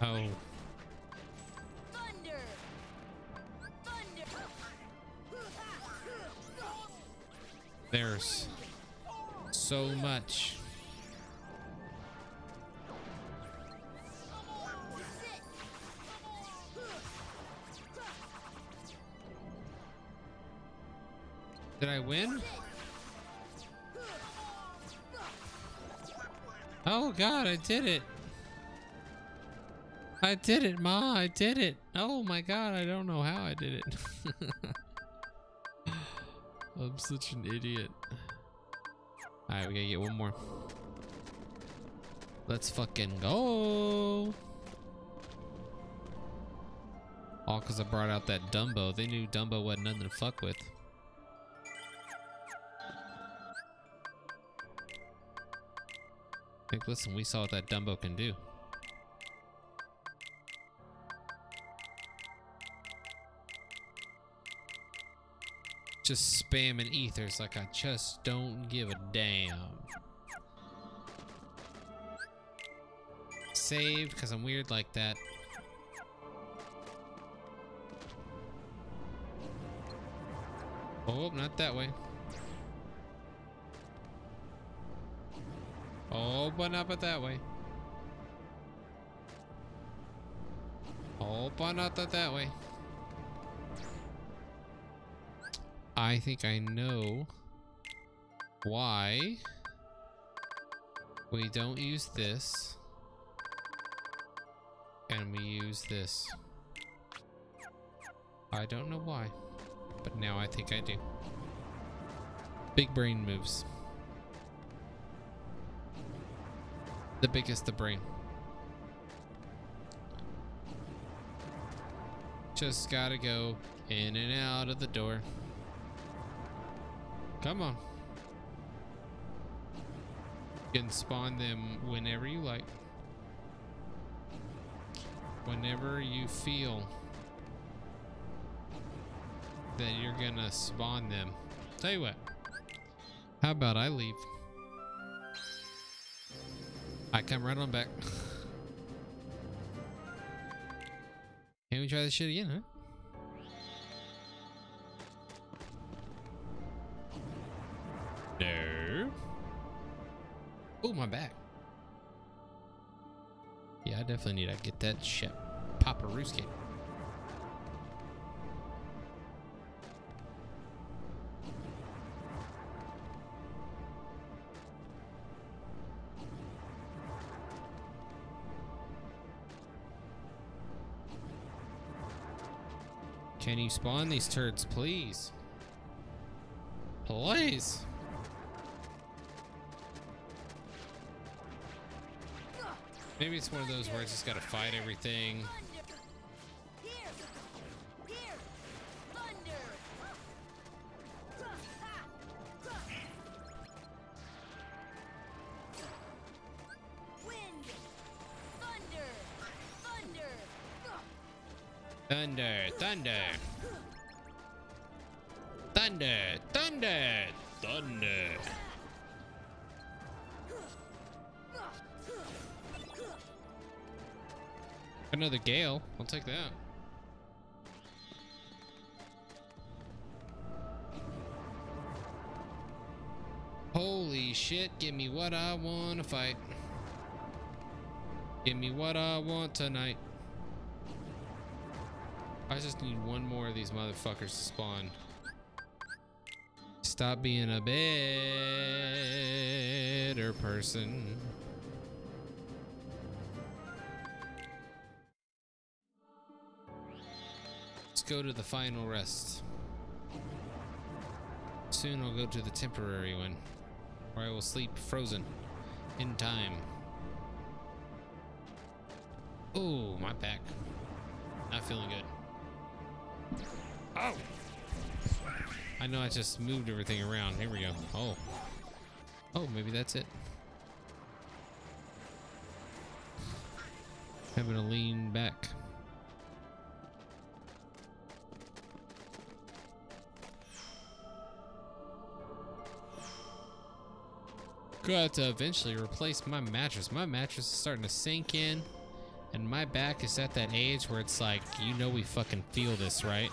Speaker 1: Oh, there's so much. Did I win? Oh god, I did it. I did it, Ma. I did it. Oh my god, I don't know how I did it. I'm such an idiot. Alright, we gotta get one more. Let's fucking go. All because I brought out that Dumbo. They knew Dumbo wasn't nothing to fuck with. Like, listen, we saw what that Dumbo can do. Just spamming ethers like I just don't give a damn. Saved because I'm weird like that. Oh, not that way. Oh, but not but that way. Oh, but not that that way. I think I know why we don't use this and we use this. I don't know why, but now I think I do. Big brain moves. The biggest the brain. Just gotta go in and out of the door. Come on. You can spawn them whenever you like. Whenever you feel that you're gonna spawn them. Tell you what. How about I leave? I come right on back. Can we try this shit again, huh? No. Oh, my back. Yeah, I definitely need to get that shit. Papa Rooski. Can you spawn these turds, please? Please. Maybe it's one of those where I just gotta fight everything. Give me what I want tonight. I just need one more of these motherfuckers to spawn. Stop being a better person. Let's go to the final rest. Soon I'll go to the temporary one, where I will sleep frozen in time. Oh, my back. Not feeling good. Oh! I know I just moved everything around. Here we go. Oh. Oh, maybe that's it. Having to lean back. Got to eventually replace my mattress. My mattress is starting to sink in, and my back is at that age where it's like, you know, we fucking feel this, right?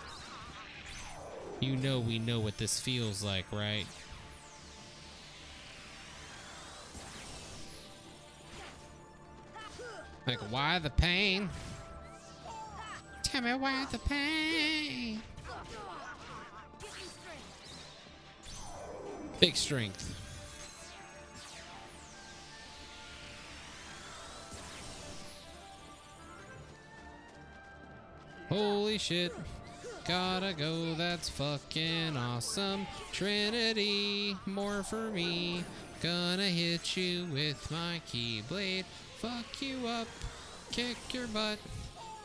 Speaker 1: You know, we know what this feels like, right? Like, why the pain? Tell me why the pain. Big strength. Holy shit. Gotta go, that's fucking awesome. Trinity, more for me. Gonna hit you with my keyblade. Fuck you up, kick your butt.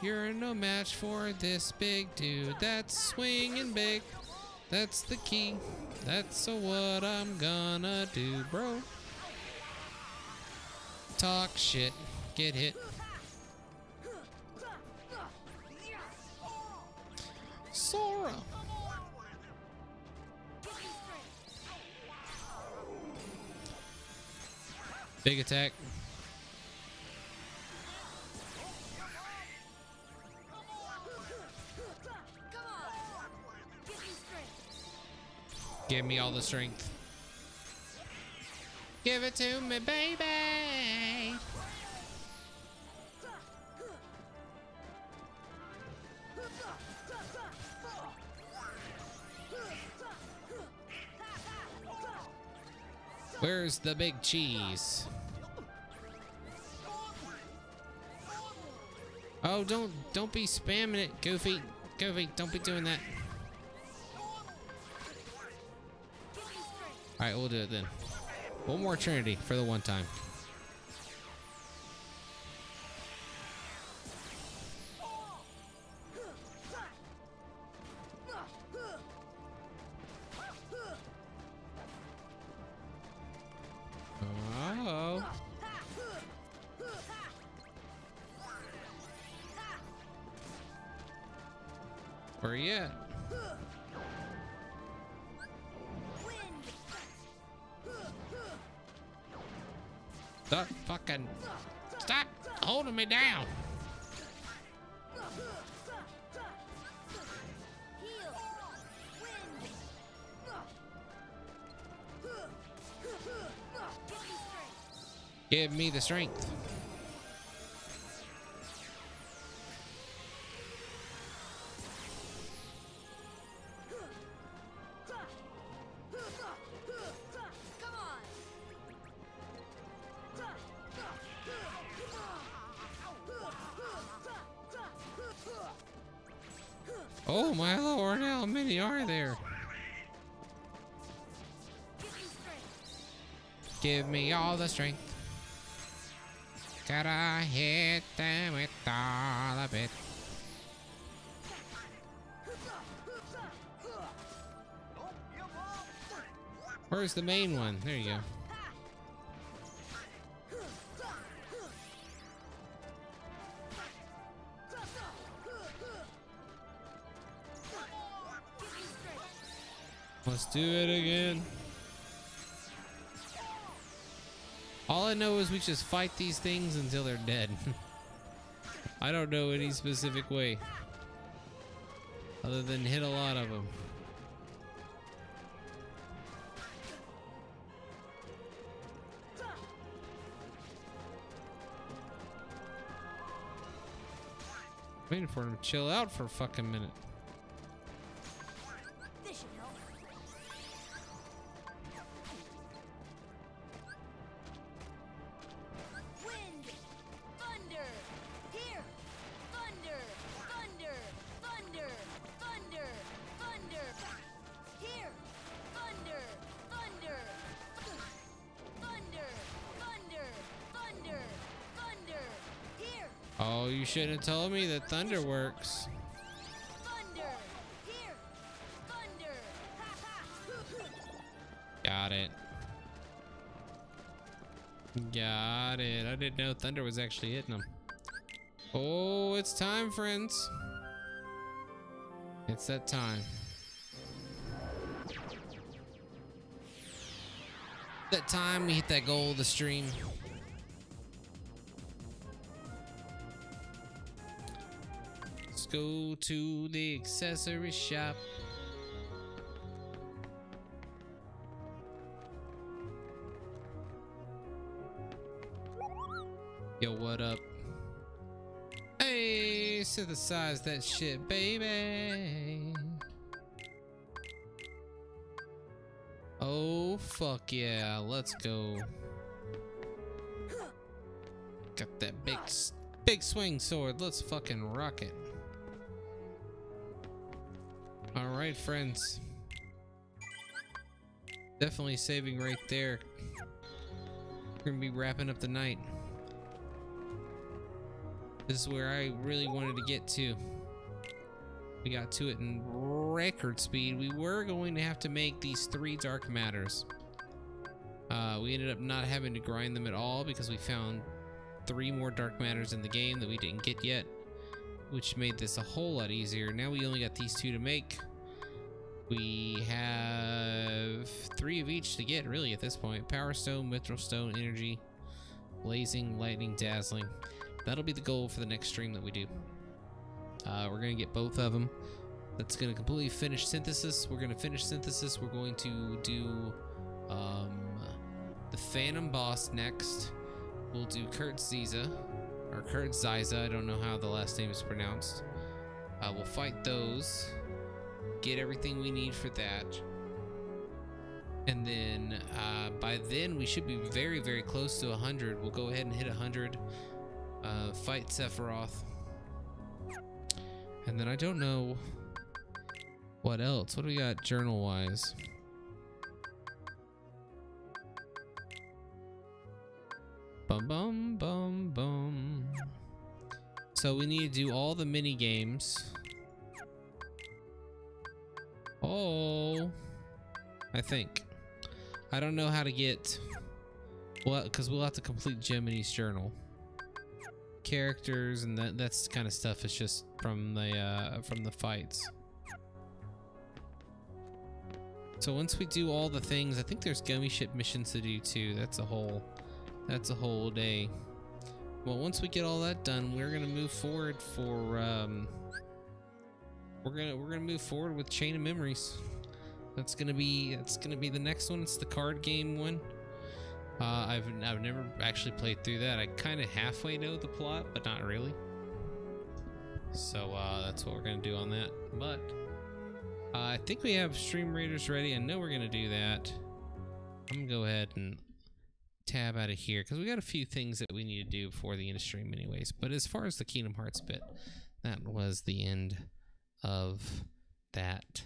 Speaker 1: You're no match for this big dude that's swinging big. That's the key. That's what I'm gonna do, bro. Talk shit, get hit. Sora. Big attack.
Speaker 2: Give me
Speaker 1: all the strength. Give it to me, baby. Where's the big cheese? Oh, don't don't be spamming it, Goofy. Goofy, don't be doing that. All right, we'll do it then. One more Trinity for the one time.
Speaker 2: Give me
Speaker 1: the strength. Oh my lord, how many are there?
Speaker 2: Give me
Speaker 1: all the strength. where's the main one? There you go. Let's do it again. All I know is we just fight these things until they're dead. I don't know any specific way. Other than hit a lot of them. Waiting for him to chill out for a fucking minute. You shouldn't have told me that thunder works.
Speaker 2: thunder, here, thunder.
Speaker 1: Got it. Got it. I didn't know thunder was actually hitting them. Oh, it's time, friends. It's that time. That time we hit that goal of the stream. Go to the accessory shop. Yo, what up? Hey, synthesize that shit, baby. Oh, fuck yeah. Let's go. Got that big, big swing sword. Let's fucking rock it. All right, friends. Definitely saving right there. We're gonna be wrapping up the night. This is where I really wanted to get to. We got to it in record speed. We were going to have to make these three dark matters. Uh, we ended up not having to grind them at all because we found three more dark matters in the game that we didn't get yet, which made this a whole lot easier. Now we only got these two to make. We have three of each to get, really, at this point. Power Stone, Mythril Stone, Energy, Blazing, Lightning, Dazzling. That'll be the goal for the next stream that we do. Uh, we're going to get both of them. That's going to completely finish Synthesis. We're going to finish Synthesis. We're going to do um, the Phantom Boss next. We'll do Kurt Zisa, or Kurt Zisa. I don't know how the last name is pronounced. Uh, we'll fight those get everything we need for that. And then uh, by then we should be very, very close to 100. We'll go ahead and hit 100. Uh, fight Sephiroth. And then I don't know what else. What do we got journal wise? Bum bum bum bum. So we need to do all the mini games. Oh, I think. I don't know how to get. Well, because we'll have to complete Jiminy's journal. Characters and that that's kind of stuff It's just from the uh, from the fights. So once we do all the things, I think there's Gummi ship missions to do too. That's a whole that's a whole day. Well, once we get all that done, we're gonna move forward for um, we're gonna we're gonna move forward with Chain of Memories. That's gonna be that's gonna be the next one. It's the card game one. Uh, I've I've never actually played through that. I kind of halfway know the plot, but not really. So uh, that's what we're gonna do on that. But uh, I think we have Stream Raiders ready. I know we're gonna do that. I'm gonna go ahead and tab out of here because we got a few things that we need to do before the end of stream, anyways. But as far as the Kingdom Hearts bit, that was the end of that